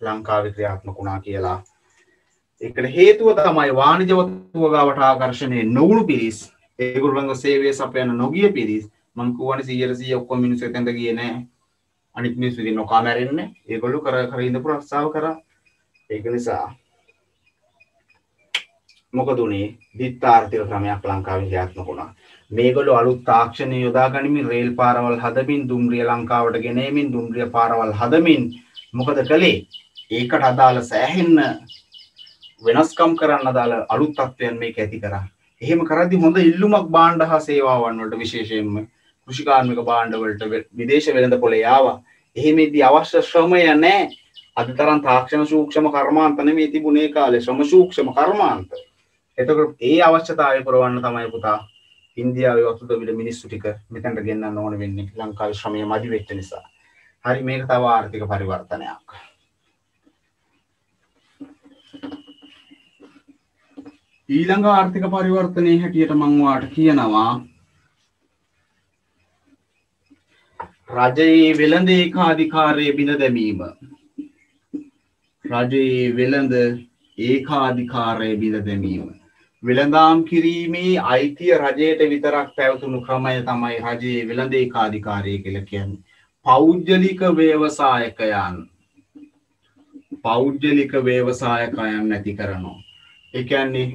ලංකාවේ ක්‍රියාත්මක වුණා කියලා එකට හේතුව තමයි වාණිජවත්තුව ගාවට ආකර්ශණය නොවුණු පිරිස් ඒගුරුළඟ සේවය සපයන නොගිය පිරිස්. මංකුවන සීරසිය ඔක්කො මිනිස තැඳ කිය නෑ. අනිත් මිනිස් විදි නොකා මැරෙන්න ඒගොල්ලු කර කර ඉඳපු රක්ෂාව කර. ඒක නිසා මොකදුනේ දිත්තාර්ථය ක්‍රමයක් ලංකාව ක්‍රියාත්මක වුණා. මේගොලු අලුත් තාක්ෂණය යොදා ගනිමින් රේල් පාරවල් හදමින් දුම්රිය ලංකාවට ගෙනීමින් දුම්රිය පාරවල් හදමින් මොකද කළේ? ඒකට අදාළ සෑහෙන්න වෙනස්කම් කරන්න දාල අලුත් තත්වයන් මේ ඇති කර. එහෙම කරදි හොඳ ඉල්ලුමක් බාණ්ඩ හා සේවාවන් වලට විශේෂයෙන්ම කෘෂිකාර්මික බාණ්ඩවලට විදේශ වෙළඳ පොළ යාවා. එහෙමේදී අවශ්‍ය ශ්‍රමය නෑ අද තරම් තාක්ෂණ සූක්ෂම කර්මාන්තන මේ තිබුණේ කාලේ. ශ්‍රම සූක්ෂම කර්මාන්ත. එතකොට ඒ අවශ්‍යතාවය පුරවන්න තමයි පුතා ඉන්දියාවේ වතුද විල මිනිස්සු ටික මෙතැන්ට ගෙන්න්න ඕන වෙන්නේ. ලංකාවේ ශ්‍රමය මදි වෙච්ච නිසා. හරි මේක තව ආර්ථික පරිවර්තනයක්. ඊළඟ ආර්ථික පරිවර්තනය හැටියට මංවාට කියනවා. රජයේ වෙළඳ ඒකාධිකාරය බිඳ දැමීම. රජයේ වෙළඳ ඒකාධිකාරය බිඳ දැමීම. වෙළඳාම් කිරීමේ අයිතිය රජයට විතරක් පැවතුණු ක්‍රමය තමයි රජයේ වෙළඳ ඒකාධිකාරය කියල කියන්නේ. පෞද්ගලික ව්‍යවසායකයන්. පෞද්ගලික ව්‍යවසායකයන් නැති කරනවා. එකන්නේ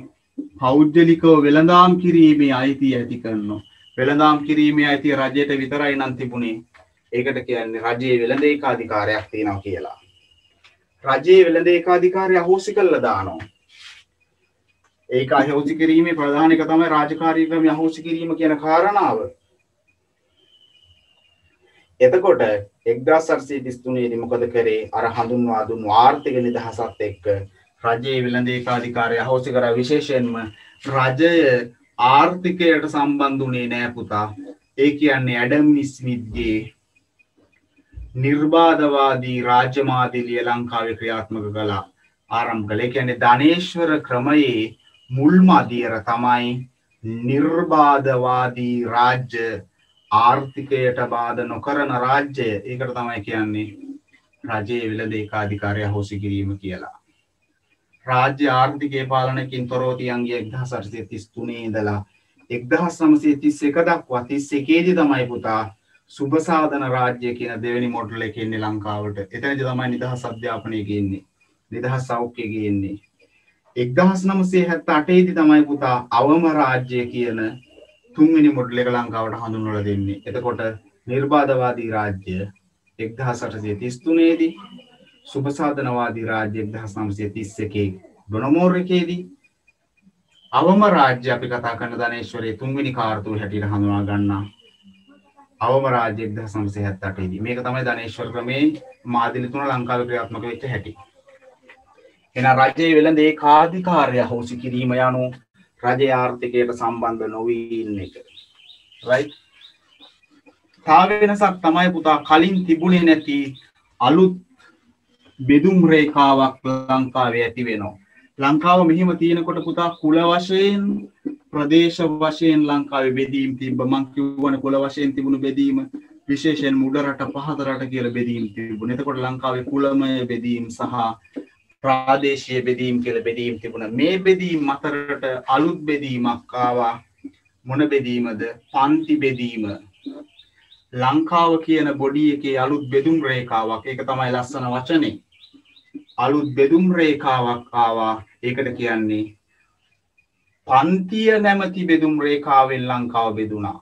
පෞද්ගලිකව වෙළඳාම් කිරීමේ අයිතිය ඇති කරනවා. වෙළඳාම් කිරීමේ අයිතිය රජයට විතරයි නම් තිබුණේ. ඒකට කියන්නේ රජයේ වෙළඳ ඒකාධිකාරයක් තියෙනවා කියලා. රජයේ වෙළඳ ඒකාධිකාරය අහෝසි කළා දානවා. ඒක අහෝසි කිරීමේ ප්‍රධාන එක තමයි රාජකාරී ක්‍රම අහෝසි කිරීම කියන කාරණාව. එතකොට එක්දස් අර්සී තිස්තුනේදී මොකද කරේ? අර හඳුන්වා දුන්නු ආර්ථික නිදහසත් එක්ක රජයේ විලඳේකාධිකාරය අහෝසි කර. විශේෂයෙන්ම රජය ආර්ථිකයට සම්බන්ධුනේ නෑ පුතා. ඒ කියන්නේ ඇඩම් මිස්මිත්ගේ නිර්බාධවාදී රාජ්‍යමාදිලිය ලංකාව ක්‍රියාත්මක කලා ආරම් කළේ. කියන්නේ ධනේශ්වර ක්‍රමයේ මුල්මදියර තමයි නිර්බාධවාදී රාජ්‍ය ආර්ථිකයට බාධ නොකරන රාජ්‍යය ඒකට තමයි කියන්නේ රජයේ විල දේකාධිකාරය හෝසි කිරීම කියලා. රාජ්‍ය ආර්ථිකය පාලනකින් තොරෝතියන්ගේ එක්දහ සරසය තිස් තුනේ ඉඳලා එක්දහස් නමසේ තිස් එක දක්වා තිස් එකේදි තමයි පුතා සුභසාධන රාජ්‍ය කියන දෙවැනි මොඩල එකෙන්නේ ලංකාවට. එතනජ තමයි නිදහස් අධ්‍යාපනය ගෙන්නේ. නිදහස් සෞඛ්‍ය ගෙන්නේ. එක්දහස් නමසේ හැත්ත අටේදි තමයි පුතා අවම රාජ්‍ය කියන තුන්වෙනි මොඩල එක ලංකාවට හඳුන්වල දෙන්නේ. එතකොට නිර්බාධවාදී රාජ්‍ය එක්දහස් අටසේ තිස්තුනේදී සුභසාධනවාදී රාජ්‍යයක් දහස් නම්සය තිස්ස එකේ බොනමෝර එකේදී අවම රාජ්‍ය අපි කතා කන්න ධනේශ්වරේ තුන්වෙනි කාර්තුව හැටියට හඳුනා ගන්නා අවම රාජ්‍යයක් දහ සම්සය හැත්තටේදී මේක තමයි ධනේශ්වර ක්‍රමේ මාදිලි තුන ලංකාව ක්‍රියාත්මක වෙච්ච හැටි. එන රජයේ වෙළඳ ඒ කාධිකාරය හෝසි කිරීම යනු රජය ආර්ථිකයට සම්බන්ධ නොවීන්න එක. රයි තාව වෙනසක් තමයි පුතා කලින් තිබුණේ නැති අලුත් බෙදුම් රේකාවක් ලංකාවේ ඇති වෙනවා. ලංකාව මෙහෙම තියෙනකොට පුතා කුල වශයෙන් ප්‍රදේශ වශයෙන් ලංකාවේ බෙදීම් තිබ මංකිවන කොළ වශයෙන් තිබුණු බෙදීම විශේෂයෙන් මුඩරට පහතරට කියල බෙදීම් තිබුණ. එතකොට ලංකාවේ කුළමය බෙදීම් සහ ප්‍රාදේශය බෙදීම් කියල බෙදීම් තිබුණ. මේ බෙදීම් මතරට අලුත් බෙදීමක්කාවා මොන බෙදීමද? පන්ති බෙදීම. ලංකාව කියන බොඩි එකේ අලුත් බෙදුම් රේකාවක් එක තමයි ලස්සන වචනේ. අලුත් බෙදුම් රේකාවක් ආවා. ඒකට කියන්නේ පන්තිය නැමති බෙදුම් රේකාවෙන් ලංකාව බෙදුණා.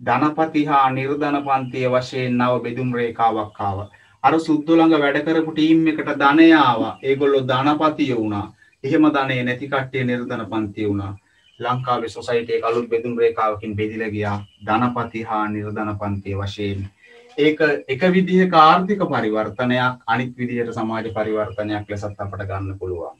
ධනපති හා නිර්ධන පන්තිය වශයෙන් නව බෙදුම් රේකාවක්කාව අර සුද්දුළඟ වැඩකරපු ටීම් එකට ධනයාව ඒගොල්ලො ධනපතිය වුණා. එහෙම ධනේ නැතිකට්ටේ නිර්ධන පන්තිය වුණා. ලංකාවේ සොසයිටේ අලුත් බෙදුම් රේකාවකින් බෙදිලගයා ධනපති හා නිර්ධන පන්තිය වශයෙන්. ඒක එක විදිහ කාර්ථික පරිවර්තනයක් අනිත් විදිහට සමාජ පරිවර්තනයක් ලෙසත් අපට ගන්න පුළුවන්.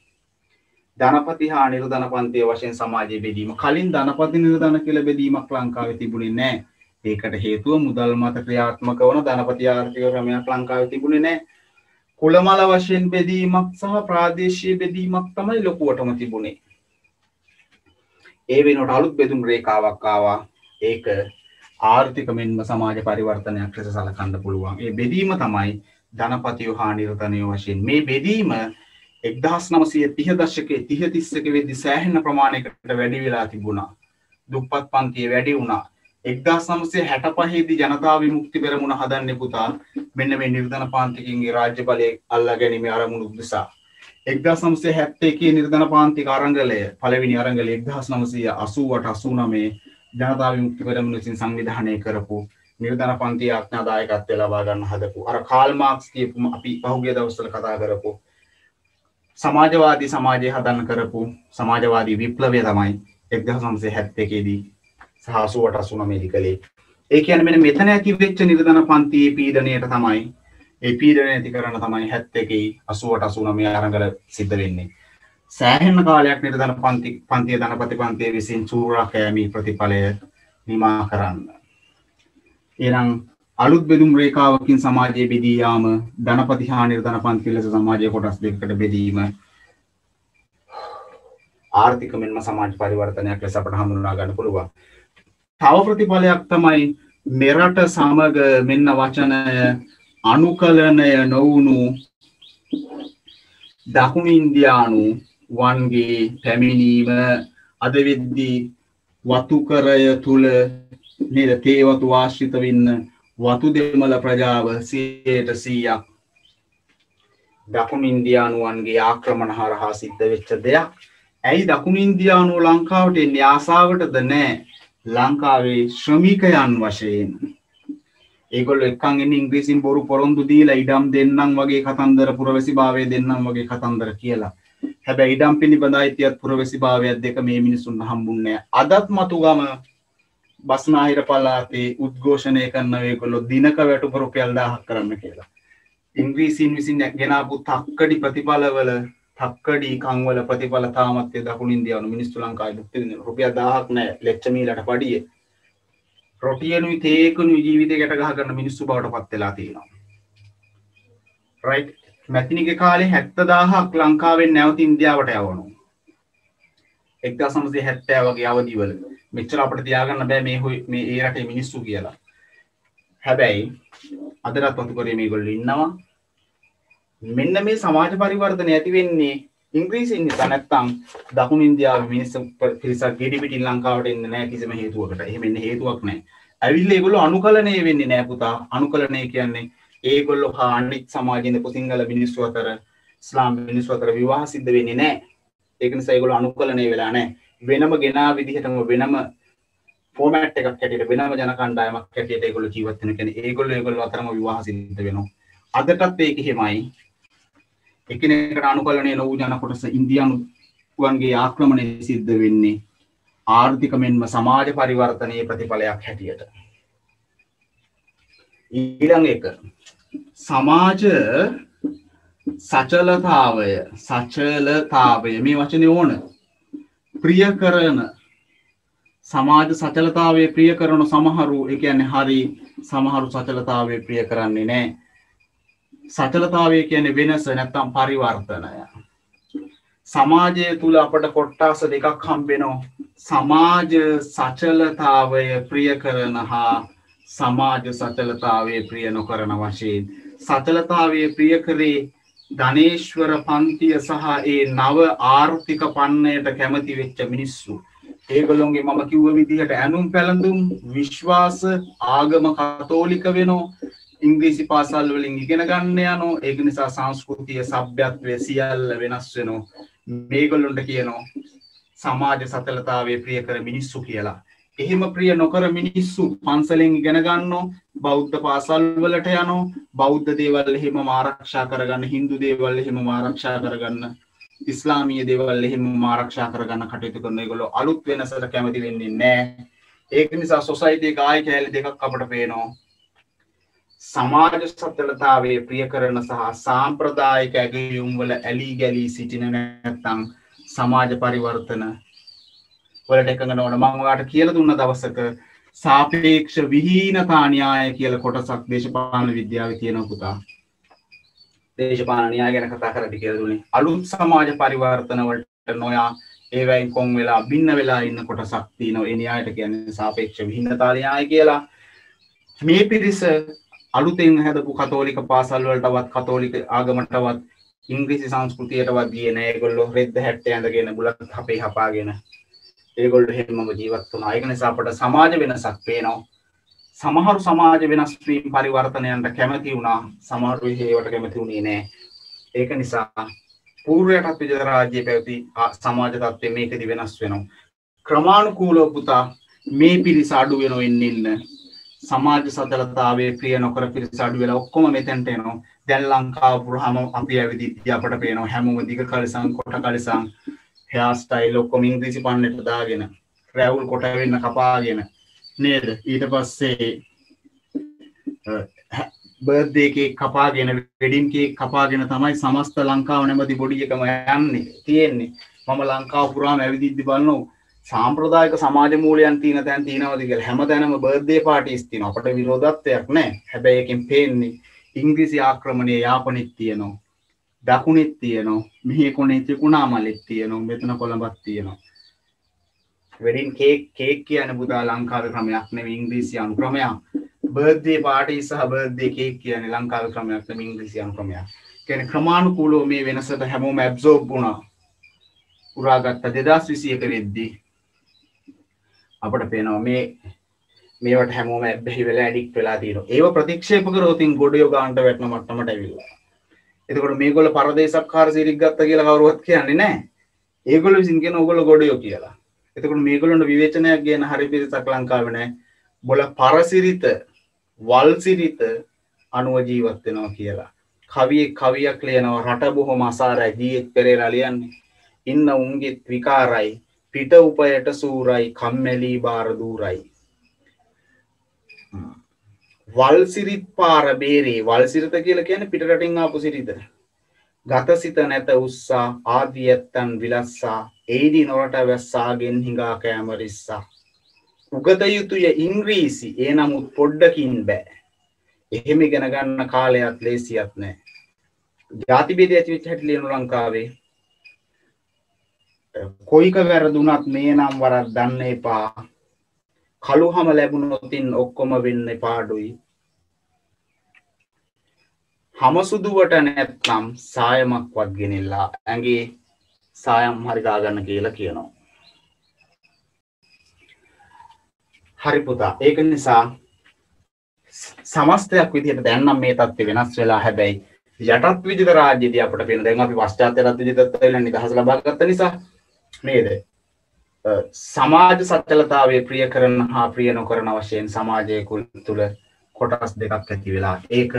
ධනපති හා නිර්ධන පන්තිය වශයෙන් සමාජය බෙදීම. කලින් ධනපති නිර්ධන කියල බෙදීමක් ලංකාව තිබුණේ නෑ. ඒකට හේතුව මුදල් මත ක්‍රියාත්මක වන ධනපති ආර්ථික ක්‍රමයක් ලංකාව තිබුණේ නෑ. කුළමල වශයෙන් බෙදීමක් සහ ප්‍රාදේශය බෙදීමක් තමයි ලොකුවටම තිබුණේ. ඒ වෙනට අලුත් බෙදුම් රේකාවක්කාවා ඒක ආර්ථික මෙන්ම සමාජ පරිවර්තනයක් ලෙස සලකන්න පුළුවන්. ඒ බෙදීම තමයි ධනපතියෝ හා නිර්තනය වශයෙන්. මේ බෙදීම එක්දහස් නමසය තිහ දශකේ තිහ තිස්සක වෙදදි සෑහෙන ප්‍රමාණයකට වැඩි වෙලා තිබුණා. දුප්පත් පන්තිය වැඩි වුණා. එක්දා සමසේ හැට පහේදී ජනතාව විමුක්ති පෙරමුණ හදන්න පුතා මෙන්න මේ නිර්ධන පාන්තිකින්ගේ රාජ්‍ය බලය අල්ලා ගැනීම අරමුණු නිසා. එක්දා සමසේ හැත්තේකේ නිර්ධන පාන්තික අරංගලය? පලවිනි අරංගල එක්දහස් නමසය අසුවට අසුනමේ ජනතාව විමුක්ති පෙරමුණ විසින් සංවිධානය කරපු නිර්ධන පන්ති ආඥාදායකත්වය ලබා ගන්න හදපු අර කාල්මාක්ස් කියපුම අපි පහුගේ දවස්සල කතා කරපු සමාජවාදී සමාජය හදන්න කරපු සමාජවාදී විප්ලවය තමයි එක්දහ සමසේ හැත්තකේදී සහසුවට අසුනමේදි කළේ ඒ කියන මෙන මෙතන ඇති වෙච්ච නිර්ධන පන්තියේ පීඩනයට තමයි ඒ පීඩන ඇති කරන තමයි හැත්ත එකයි අසුවට අසුනමය අරඟල සිද්ධ වෙන්නේ. සෑහෙන්න කාලයක් නිර්ධන පන්ති පන්තිය ධනපති පන්තිය විසින් චූරා කෑමී ප්‍රතිඵලය නිමා කරන්න. එනම් අලුත් බෙදුම් රේකාවකින් සමාජය බෙදීයාම ධනපති හා නිර්ධන පන්ති ලෙස සමාජය කොටස් දෙකට බෙදීම ආර්ථික මෙන්ම සමාජ පරිවර්තනයක් ලෙස අපට හඳුනා ගන්න පුළුවන්. තව ප්‍රතිඵලයක් තමයි මෙරට සමග මෙන්න වචනය අනුකලනය නොවුණු දකුණු ඉන්දයානු වන්ගේ පැමිණීම අදවෙද්දී වතුකරය තුළ නිද තේවතු වාශ්‍රිත වෙන්න වතු දෙමල ප්‍රජාව සයට සීයක්. දකුණු ඉන්දයානුවන්ගේ ආක්‍රමණ හරහා සිද්ධ වෙච්ච දෙයක්. ඇයි දකුණු ඉන්දයානු ලංකාවට එන්නේ? ආසාාවටද නෑ. ලංකාවේ ශ්‍රමිකයන් වශයෙන්. ඒගොල් එක්කන් ඉංග්‍රීසින් බොරු පොරොන්දු දීලා ඉඩම් දෙන්නම් වගේ කතන්දර පුරවැසි භාවය දෙන්නම් වගේ කතන්දර කියලා. හැබැ ඉඩම් පිළිබඳ අයිතියත් පුරවැසි භාවයක් දෙක මේ මිනිසුන් හම්බුන්නේ අදත් මතු ගම බස්නාහිර පල්ලාතේ උද්ඝෝෂණය කරන්නවේ කොල්ලො දිනක වැටු පොරුපයල් දාහක් කරන්න කියලා. ඉංග්‍රීසින් විසින් ගෙනාපු තක්කඩි ප්‍රතිඵලවල තක්කඩී කංවල ප්‍රතිඵල තාමත්ය දකුණ ඉන්දියාවන මිනිස්තු ලංකායි මුක්ති රුපිය දාහක් නෑ ලෙච්චමීලට පඩිය. රොටියනු තේකුණු ජීවිත ගැට ගහ කරන්න මිනිස්සු බවට පත්වෙලා තියෙනවා. රයි් මැතිනික කාලේ හැත්ත දාහක් ලංකාවෙන් නැවති ඉන්දියාවට යවනු එක්දා සමසේ හැත්තෑ වගේ අවදිවල මෙච්චර අපට තියාගන්න බෑ මේ හොයි මේ ඒ රටේ මිනිස්සු කියලා හැබැයි අදරත් පතුකරේ මේ ගොල්ල ඉන්නවා මෙන්න මේ සමාජ පරිවර්තන ඇති වෙන්නේ ඉංග්‍රීසින් නිසා නැත්තම් දකුණු ඉන්දියාවේ මිනිස්සු පිරිසක් ගෙඩි පිටින් ලංකාවට එන්නේ නැහැ කිසිම හේතුවකට. එහෙම එන්න හේතුවක් නැහැ. ඇවිල්ලා ඒගොල්ලෝ අනුකලණය වෙන්නේ නැහැ පුතා. අනුකලණය කියන්නේ ඒගොල්ලෝ හා අනිත් සමාජයේ ඉඳපු සිංහල මිනිස්සු අතර ඉස්ලාම් මිනිස්සු අතර විවාහ සිද්ධ වෙන්නේ නැහැ. ඒක නිසා ඒගොල්ලෝ අනුකලණය වෙලා නැහැ. වෙනම ගෙනා විදිහටම වෙනම ෆෝමට් එකක් හැටියට වෙනම ජන කණ්ඩායමක් හැටියට ඒගොල්ලෝ ජීවත් වෙන කියන්නේ ඒගොල්ලෝ ඒගොල්ලෝ අතරම විවාහ සිද්ධ වෙනවා. අදටත් ඒක එහෙමයි. එකනකට අනුකලනය නොවූ ජන කොටස ඉන්දියනුවන්ගේ ආක්‍රමණය සිද්ධ වෙන්නේ ආර්ථික මෙන්ම සමාජ පරිවර්තනයේ ප්‍රතිඵලයක් හැටියට ඊළඟ එක සමාජ සචලතාවය සචලතාවය. මේ වචනය ඕන. ප්‍රිය කරන සමාජ සචලතාවේ ප්‍රිය කරන සමහරු එක හරි සමහරු සචලතාවේ ප්‍රිය කරන්නේ නෑ. සචලතාවය කියන වෙනස නැත්තම් පරිවර්තනය. සමාජය තුළ අපට කොට්ටාස දෙකක් හම්බෙනෝ සමාජ සචලතාවය ප්‍රිය කරන හා සමාජ සචලතාවේ ප්‍රිය නොකරන වශයෙන් සචලතාවේ ප්‍රිය කරේ ධනේශ්වර පන්තිය සහ ඒ නව ආර්ථික පන්නයට කැමති වෙච්ච මිනිස්සු. ඒගොලොන්ගේ මම කිව්ව විදිහට ඇනුම් පැළඳුම් විශ්වාස ආගම කතෝලික වෙනෝ ඉංග්‍රීසි පාසල් වලින් ඉගෙන ගන්න යනෝ ඒක නිසා සංස්කෘතිය සභ්‍යත්වය සියල්ල වෙනස් වෙනෝ. මේගොල්ලොන්ට කියනෝ සමාජ සතලතාවේ ප්‍රිය කර මිනිස්සු කියලා. එහෙම ප්‍රිය නොකර මිනිස්සු පන්සලෙන් ඉගෙන ගන්නෝ බෞද්ධ පාසල් වලට යනෝ බෞද්ධ දේවල් එහෙම මාරක්ෂා කරගන්න හින්දු දේවල් එහෙම මාරක්ෂා කරගන්න ඉස්ලාමීය දේවල් එහෙම මාරක්ෂා කරගන්න කටයුතු කරන ගොලො අලුත් වෙනසට කැමති වෙන්නේ නෑ ඒක නිසා සොසයිතිය ආය කෑලි දෙකක් අපට පේනවා සමාජ සතලතාවේ ප්‍රිය කරන සහ සාම්ප්‍රදායික ඇගයුම් වල ඇලී ගැලී සිටින නැත්තං සමාජ පරිවර්තන වලට එකඟ නොවන මම ඔයාලට කියලා දුන්න දවසක සාපේක්ෂ විහීනතා න්‍යාය කියලා කොටසක් දේශපාලන විද්‍යාවේ තියෙනවා පුතා. දේශපාලන න්‍යාය ගැන කතා කරලා කියලා දුන්නේ. අලුත් සමාජ පරිවර්තන වලට නොයා ඒවයින් කොන් වෙලා බින්න වෙලා ඉන්න කොටසක් තියෙනවා. ඒ න්‍යායට කියන්නේ සාපේක්ෂ විහීනතා න්‍යාය කියලා. මේ පිරිස අලුතෙන් හැදපු කතෝලික පාසල් වලටවත් කතෝලික ආගමටවත් ඉංග්‍රීසි සංස්කෘතියටවත් ගියේ නෑ. ඒගොල්ලෝ රෙද්ද හැට්ට ඇඳගෙන බුලත් අපේ හපාගෙන ඒගොල්ලෝ හැමම ජීවත් වුණා. ඒක නිසා අපට සමාජ වෙනසක් පේනවා. සමහරු සමාජ වෙනස් වීම පරිවර්තනයන්ට කැමති වුණා. සමහරු ඒවට කැමති වුණේ නෑ. ඒක නිසා පූර්වයටත් විජය රාජ්‍යයේ පැවති සමාජ තත්ත්වය මේකදී වෙනස් වෙනවා. ක්‍රමානුකූලව පුතා මේ පිරිස අඩු වෙනව එන්න එන්න සමාජ සදලතාවේ ප්‍රිය නොකර පිරිස අඩු වෙලා ඔක්කොම මෙතෙන්ට එනවා. දැන් ලංකාව පුරාම අපි ඇවිදිද්දී අපට පේනවා හැමෝම දිග කලිසම් කොට කලිසම් හයාස්ටයිල් ඔක්කොම ඉංග්‍රීසි පන්නට දාගෙන රැවුල් කොට වෙන්න කපාගෙන නේද? ඊට පස්සේ බර්ධයකේ කපාගෙන වෙඩින්කේ කපාගෙන තමයි සමස්ත ලංකාව නැමති බොඩි එකම යන්නේ තියෙන්නේ. මම ලංකාව පුරාම ඇවිදිද්දි බලන්නු සාම්ප්‍රදායක සමාජ මූලයන් තියෙන තැන් තියෙනවද කියලා. හැමතැනම බර්ත්ඩේ පාටිස් තියෙනවා. අපට විරෝධත්වයක් නැහැ. හැබැයි එකෙන් පේන්නේ ඉංග්‍රීසි ආක්‍රමණය යාපනෙත් තියෙනවා. දකුණෙත් තියෙනවා. මෙහි කොනේ ත්‍රිකුණා මලෙත් තියෙනවා. මෙතන කොළඹත් තියෙනවා. වෙඩින් කේක් කේක් කියන බුදා ලංකාවේ ක්‍රමයක් නෙවෙයි ඉංග්‍රීසි අනුක්‍රමයක්. බර්ත්ඩේ පාටි සහ බර්ත්ඩේ කේක් කියන්නේ ලංකාවේ ක්‍රමයක් නෙවෙයි ඉංග්‍රීසි අනුක්‍රමයක්. කියන්නේ ක්‍රමානුකූලව මේ වෙනසට හැමෝම ඇබ්සෝබ් වුණා. උරාගත්ත 2021 වෙද්දී අපට පේනවා මේ මේවට හැමෝම ඇබ්බැහි වෙලා ඇඩික්ට් වෙලා තියෙනවා. ඒව ප්‍රතික්ෂේප කරොත් ඉන් ගොඩ යෝගාන්ට වැටෙන මට්ටමට ඇවිල්ලා. එතකොට මේගොල්ල පරදේශක්කාර සිරික් ගත්ත කියලා කවුරුවත් කියන්නේ නැහැ. ඒගොල්ලෝ විසින් කියන ඕගොල්ලෝ ගොඩයෝ කියලා. එතකොට මේගොල්ලන්ට විවේචනයක් ගේන හරි පිරිසක් ලංකාවේ නැහැ. බොල පරසිරිත වල්සිරිත අනුව ජීවත් වෙනවා කියලා. කවියෙක් කවියක් ලියනවා රට බොහොම අසාරයි ජීඑච් පෙරේරා ලියන්නේ. ඉන්න උන්ගෙත් විකාරයි පිට උපයට සූරයි කම්මැලි බාර දූරයි. වල්සිරිත් පාර බේරේ. වල්සිරිත කියල කියන පිටරටින් ආපු සිරිත. ගතසිත නැත උත්සා ආදී ඇත්තන් විලස්සා ඒඩි නොරට වැස්සාගෙන් හිඟා කෑමරිස්සා උගත යුතුය ඉංග්‍රීසි. ඒ නමුත් පොඩ්ඩකින් බෑ. එහෙම ගෙන ගන්න කාලයක් ලේසියක් නෑ. ජාතිබේද ඇතිවිච් හැටිලියනු ලංකාවේ. කොයික වැරදුනත් මේ නම් වරත් දන්න එපා. කළු හම ලැබුණොතින් ඔක්කොම වෙන්න පාඩුයි හමසුදුවට නැත්නම් සායමක්වත් ගෙනෙල්ලා ඇගේ සායම් හරිදාගන්න කියලා කියනවා. හරි පුතා ඒක නිසා සමස්තයක් විදිහට දැන්නම් මේ තත්ත්වය වෙනස් වෙලා හැබැයි යටත් විජිත රාජ්‍යදී අපට පේන දැන් අපි පශ්චාත්‍ය රත් විජිතත්වය වෙලා නිදහස ලබා ගත්ත නිසා නේද? සමාජ සත්‍යලතාවේ ප්‍රිය කරන හා ප්‍රිය නොකරන වශයෙන් සමාජය තුළ කොටස් දෙකක් ඇති වෙලා ඒක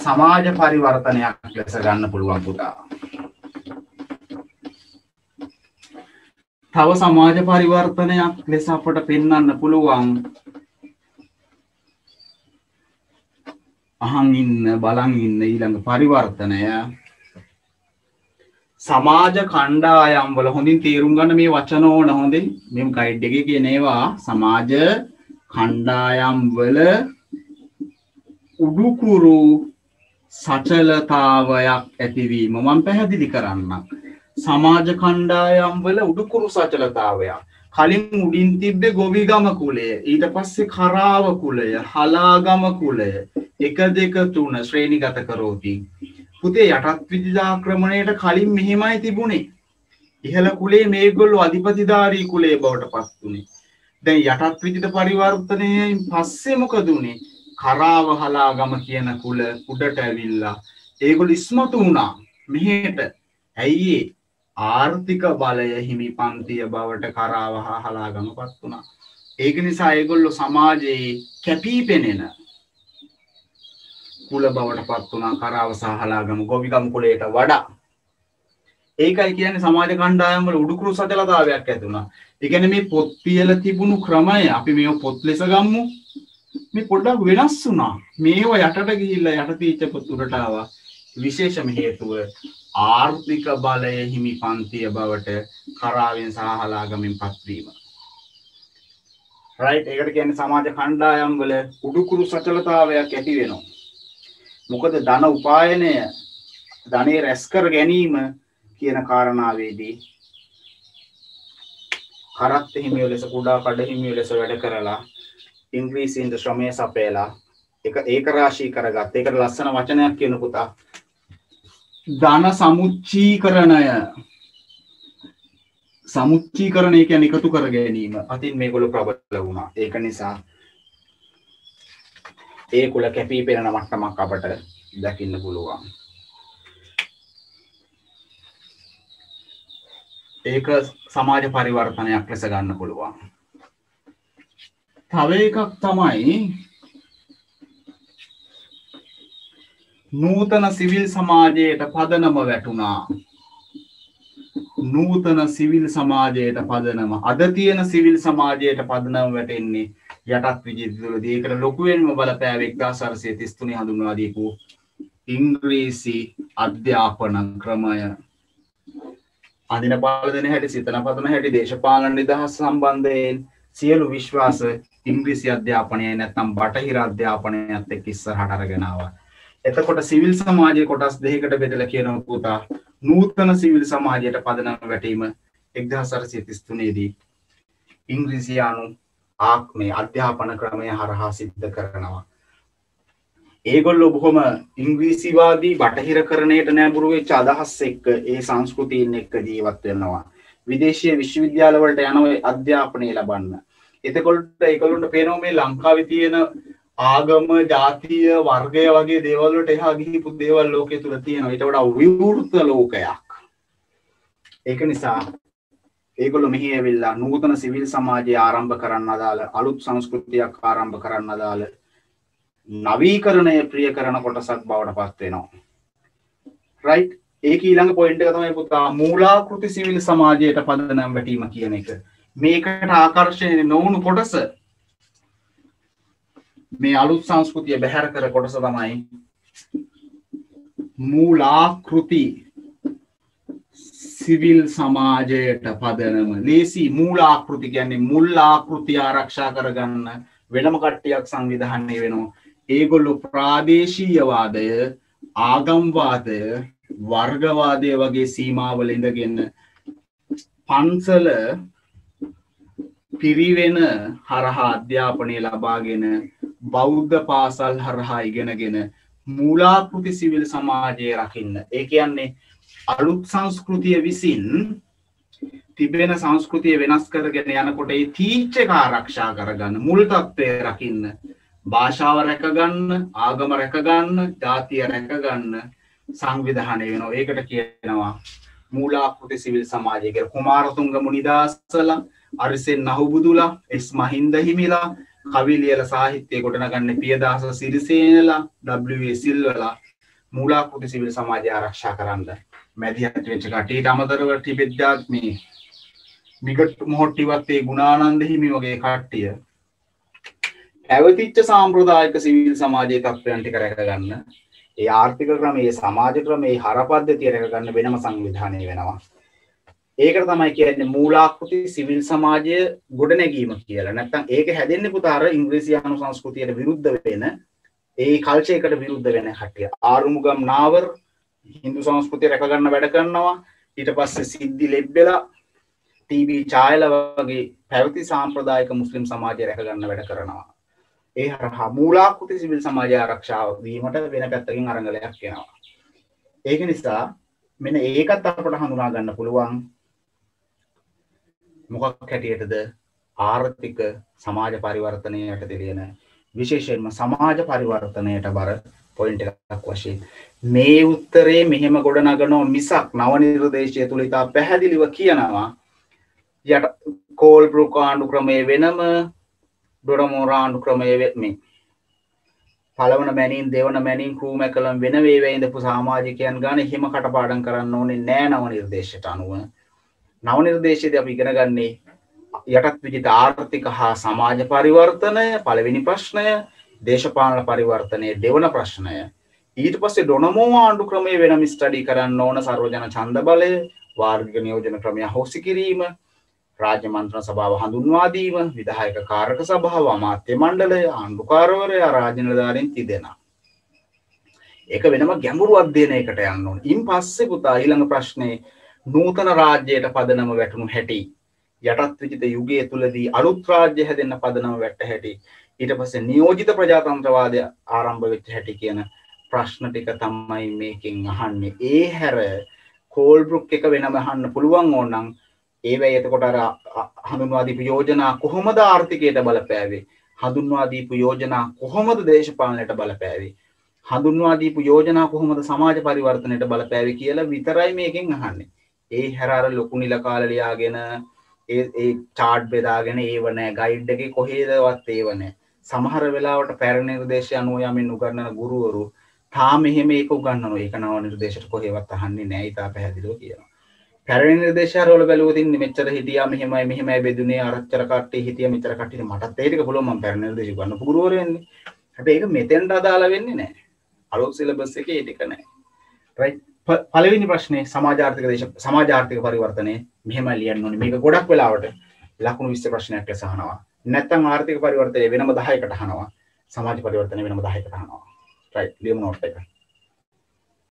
සමාජ පරිවර්තනයක් ලෙස ගන්න පුළුවන් පුතා. තව සමාජ පරිවර්තනයක් ලෙස අපට පෙන්වන්න පුළුවන් අහන් ඉන්න බලන් ඉන්න ඊළඟ පරිවර්තනය සමාජ කණ්ඩායම් වල හොඳින් තේරුම් ගන්න මේ වචන ඕන හොඳින්. මෙම ගයිඩ් එකේ කියන ඒවා සමාජ කණ්ඩායම් වල උඩුකුරු සචලතාවයක් ඇතිවීම මම පැහැදිලි කරන්නම් සමාජ කණ්ඩායම් වල උඩුකුරු සචලතාවයක්. කලින් උඩින් තිබ්බේ ගොවිගම කුලය. ඊට පස්සේ කරාව කුලය හලාගම කුලය. එක දෙක තුන ශ්‍රේණිගත කරෝති. පුතේ යටත් විදිධාක්‍රමණයට කලින් මෙහෙමයි තිබුණේ. ඉහළ කුලේ මේගොල්ලු අධිපතිධාරී කුලේ බවට පත්තුනේ දැන් යටත් විදිත පරිවර්තනයෙන් පස්සේ මොකදුනේ කරාව හලා ගම කියන කුල උඩට ඇවිල්ලා ඒගොල් ඉස්මතු වුණා. මෙහෙට ඇයිඒ ආර්ථික බලය හිමි පන්තිය බවට කරාව හා හලාගම පත් වුණා? ඒක නිසා ඒගොල්ලො සමාජයේ කැපී පෙනෙන කුල බවට පත් වුණා. කරාව සහලාගම ගොවිගම් කුලේට වඩා. ඒකයි කියන සමාජ කණ්ඩායම්වල උඩුකුරු සජලතාවයක් ඇතුුණා එකන මේ පොත්තියල තිබුණු ක්‍රමය අපි මේ පොත් ලෙස ගම්මු. මේ පොඩ්ඩක් වෙනස් වුනා මේවා යටට ගිහිල්ල යට තීච්ච පොත්තුරටාව විශේෂම හේතුව ආර්ථික බලය හිමි පන්තිය බවට කරාවෙන් සහහලාගමින් පත්වීම. රයි් එකට කියන සමාජ කණ්ඩායම් වල උඩුකුරු සචලතාවයක් ඇති වෙනවා. මොකද ධන උපායනය ධනය රැස්කර ගැනීම කියන කාරණාවේදී කරත් හිමියෝ ලෙස කුඩා කඩ හිමියෝ ලෙස වැඩ කරලා ඉංග්‍රීසින්ද ශ්‍රමය සපයලා එක ඒක රාශී කරගත් ඒකට ලස්සන වචනයක් කියන පුතා. ධන සමුච්චීකරණය. සමුච්චීකරණය කියන එකතු කර ගැනීම. අතින් මේගොලු ප්‍රබල වුණා. ඒක නිසා ඒ කුල කැපී පෙනෙන මට්ටමක් අපට දකින්න පුළුවන්. ඒක සමාජ පරිවර්තනයක් ලෙස ගන්න පුළුවන්. තව එකක් තමයි නූතන සිවිල් සමාජයට පදනම වැටුණා. නූතන සිවිල් සමාජයට පදනම. අද තියෙන සිවිල් සමාජයට පදනම වැටෙන්නේ යටත් විජිතුල දේකට ලොකුවෙන්ම බලපෑ එක්දා සරසය තිස්තුනි හඳුන්වාදීපු ඉංග්‍රීසි අධ්‍යාපන ක්‍රමය. අදින පාලදන හැටි සිතන පතන හැටි දේශපාලන නිදහස් සම්බන්ධයෙන් සියලු විශ්වාස ඉංග්‍රීසි අධ්‍යාපනය නැත්තම් බටහිර අධ්‍යාපනයත් එක් ඉස්සරහට අරගෙනවා එතකොට සිවිල් සමාජය කොටස් දෙකට බෙදල කියනව පුතා නූතන සිවිල් සමාජයට පදනම වැටීම එක්දහසරසය තිස්තුනේදී ඉංග්‍රීසියානු ආක්මේ අධ්‍යාපන ක්‍රමය හරහා සිද්ධ කරනවා. ඒගොල්ලො බොහොම ඉංග්‍රීසිවාදී බටහිර කරණයට නෑබුරුවේ අදහස් එක්ක ඒ සංස්කෘතියෙන් එක්ක ජීවත් වෙනවා. විදේශය විශ්වවිද්‍යාලවලට යනව අධ්‍යාපනය ලබන්න. එතකොල්ට එකලුන්ට පේනෝ මේ ලංකාවි තියෙන ආගම ජාතිය වර්ගය වගේ දේවල්ලට එහා ගිහිපු දේවල් ලෝකය තුළ තියෙන ඊට වඩා විවෘත ලෝකයක්. ඒක නිසා ඒගොල්ලො මෙහි ඇවිල්ලා නූතන සිවිල් සමාජය ආරම්භ කරන්න අදාළ අලුත් සංස්කෘතියක් ආරම්භ කරන්න අදාළ නවීකරණය ප්‍රිය කරන කොටසක් බවට පත්වෙනවා රයි් ඒක ඊළඟ පොයින්ට තමයි පුතා මූලාකෘති සිවිල් සමාජයට පදනම් වැටීම කියන එක. මේකට ආකර්ශණය නොවුණු කොටස මේ අලුත් සංස්කෘතිය බැහැර කර කොටස තමයි මූලාකෘති සිවිල් සමාජයට පදනම. ලේසි මූලාකෘති කියන්නේ මුල් ආකෘති ආරක්ෂා කරගන්න වෙනම කට්ටියක් සංවිධානය වෙනවා. ඒගොල්ලු ප්‍රාදේශීයවාදය ආගම්වාදය වර්ගවාදය වගේ සීමාවල ඉඳගන්න පන්සල පිරිවෙන හරහා අධ්‍යාපනය ලබාගෙන බෞද්ධ පාසල් හරහා ඉගෙනගෙන මූලාකෘති සිවිල් සමාජය රකින්න. ඒ කියන්නේ අලුත් සංස්කෘතිය විසින් තිබෙන සංස්කෘතිය වෙනස් කරගෙන යනකොට ඒ තීච්ච ආරක්ෂා කරගන්න මුල් තත්ත්වය රකින්න භාෂාව රැකගන්න ආගම රැකගන්න ජාතිය රැකගන්න සංවිධානය වෙනවා. ඒකට කියනවා මූලාකෘති සිවිල් සමාජය කර කුමාරතුන්ග මුනිදස්සල අරිසෙන් නහුබුදුලා එස් මහින්ද හිමිලා කවිලියල සාහිත්‍යය ගොඩනගන්න පියදාස සිරිසේනලා W සිල්වලා මූලාකෘති සිවිල් සමාජය ආරක්ෂා කරන්න. මැදිහත් වෙච්ච කටට අමතරව ටිබෙද්ජාත්මී මිගට මොහොට්ටිවත්තේ ගුණානන්ද හිමි වගේ කට්ටිය ඇවතිච්ච සාම්ප්‍රදායක සිවිල් සමාජය තත්වයන්ටි කරැක ගන්න ඒ ආර්ථික ක්‍රමේ සමාජ ක්‍රමේ හරපද්ධතිය රැක ගන්න වෙනම සංවිධානය වෙනවා. ඒකට තමයි කියන්නේ මූලාකෘති සිවිල් සමාජය ගොඩනැගීම කියලා. නැත්තම් ඒක හැදෙන්න පුතාර ඉංග්‍රීසියානු සංස්කෘතියට විරුද්ධ වෙන ඒ කල්චයකට විරුද්ධ වෙන කට්ටිය. ආරුමුගම් නාවර් හින්දු සංස්කෘතිය රැකගන්න වැඩ කරනවා. ඊට පස්සේ සිද්ධි ලෙබ්බෙලා ටීවී චායල වගේ පැවති සාම්ප්‍රදායක මුස්ලිම් සමාජය රැකගන්න වැඩ කරනවා. ඒ හරහා මූලාකෘති සිවිල් සමාජය ආරක්ෂාව වීමට වෙන පැත්තකින් අරගලයක් වෙනවා ඒක නිසා මෙන්න ඒකත් අපට හඳුනා ගන්න පුළුවන්. මොකක් හැටියටද? ආර්ථික සමාජ පරිවර්තනයට දෙලියන විශේෂයෙන්ම සමාජ පරිවර්තනයට බර පොයින්ට එකක් වශයෙන්. මේ උත්තරේ මෙහෙම ගොඩ නගනෝ මිසක් නව නිර්දේශය තුළ ඉතා පැහැදිලිව කියනවා. යට කෝල් බෘකාණ්ඩු ක්‍රමය වෙනම ඩොඩමෝරාණ්ඩු ක්‍රමය වෙත්මේ පලවන මැනින් දෙවන මැනින් කූම කළම් වෙන වේවයිදපු සාමාජිකයන් ගන හෙම කටපාඩන් කරන්න ඕනේ නෑ නව නිර්දේශයට අනුව. නවනිර්දේශයද අපි ඉගෙන ගන්නේ යටත් විජිත ආර්ථික හා සමාජ පරිවර්තනය පළවෙනි ප්‍රශ්නය දේශපාලන පරිවර්තනය දෙවන ප්‍රශ්නය ඊට පස්සේ ඩොනමෝ ආණ්ඩු ක්‍රමය වෙනම ස්ටඩි කරන්න ඕන සර්වජන ඡන්ද බලය වාර්ගික නියෝජන ක්‍රමය හොසි කිරීම රාජ්‍ය මන්ත්‍රණ සභාව හඳුන්වාදීම විදායක කාරක සභාව අමාත්‍ය මණ්ඩලය ආණ්ඩුකාරවරය රාජනධාරෙන් තිදෙනවා. ඒක වෙනම ගැඹුරු අධ්‍යයනයකට යන්න ඕන. ඉන් පස්සේ පුතා ඊළඟ ප්‍රශ්නේ නූතන රාජ්‍යයට පදනම වැටුණු හැටි යටත් විජිත යුගයේ තුලදී අලුත් රාජ්‍ය හැදෙන්න පදනම වැට්ට හැටි ඊට පස්සේ නියෝජිත ප්‍රජාතන්ත්‍රවාදය ආරම්භ වෙච්ච හැටි කියන ප්‍රශ්න ටික තමයි මේකෙන් අහන්නේ. ඒ හැර කෝල්බෘක් එක වෙනම අහන්න පුළුවන් ඕනනම් ඒවැයි එතකොට අර හඳුන්වාදීපු යෝජනා කොහොමද ආර්ථිකයට බලපෑවේ? හඳුන්වාදීපු යෝජනා කොහොමද දේශපාලනයට බලපෑවේ? හඳුන්වාදීපු යෝජනා කොහොමද සමාජ පරිවර්තනයට බලපෑවේ කියලා විතරයි මේකෙන් අහන්නේ. ඒ හැරාර ලොකු නිලකාලලයාගෙන ඒ චාඩ් බෙදාගෙන ඒවනෑ ගයිඩ් එක කොහේදවත් ඒවනෑ සමහර වෙලාවට පැරනිර්දේශය අනුව යමින් උගන්නන ගුරුවරු තා මෙහෙම ඒක උගන්නන ඒක නව නිර්දේශට කොහෙවත් අහන්නේ නෑයිතා පැහැදිලෝ කියනවා. පැරණි නිර්දේශවල බැලුවතින් මෙච්චර හිටියා මෙහෙමයි මෙහෙමයි බෙදුනේ ආරච්චර කට්ටිය හිටිය මෙච්චර කට්ටිය මටත් ඒක පුළුවන් මම පැරණි නිර්දේශ ගන්න පුරුවර වෙන්නේ. හැබැයි ඒක මෙතෙන්ට අදාළ වෙන්නේ නැහැ. අලුත් සිලබස් එකේ ඒ ටික නැහැ රයිට් පළවෙනි ප්‍රශ්නේ සමාජාර්ථික දේශ සමාජාර්ථික පරිවර්තනය මෙහෙම ලියන්න ඕනේ. මේක ගොඩක් වෙලාවට ලකුණු 20 ප්‍රශ්නයක් ලෙස අහනවා. නැත්නම් ආර්ථික පරිවර්තනය වෙනම 10කට අහනවා. සමාජ පරිවර්තනය වෙනම 10කට අහනවා. රයිට් ලියමු නෝට් එක.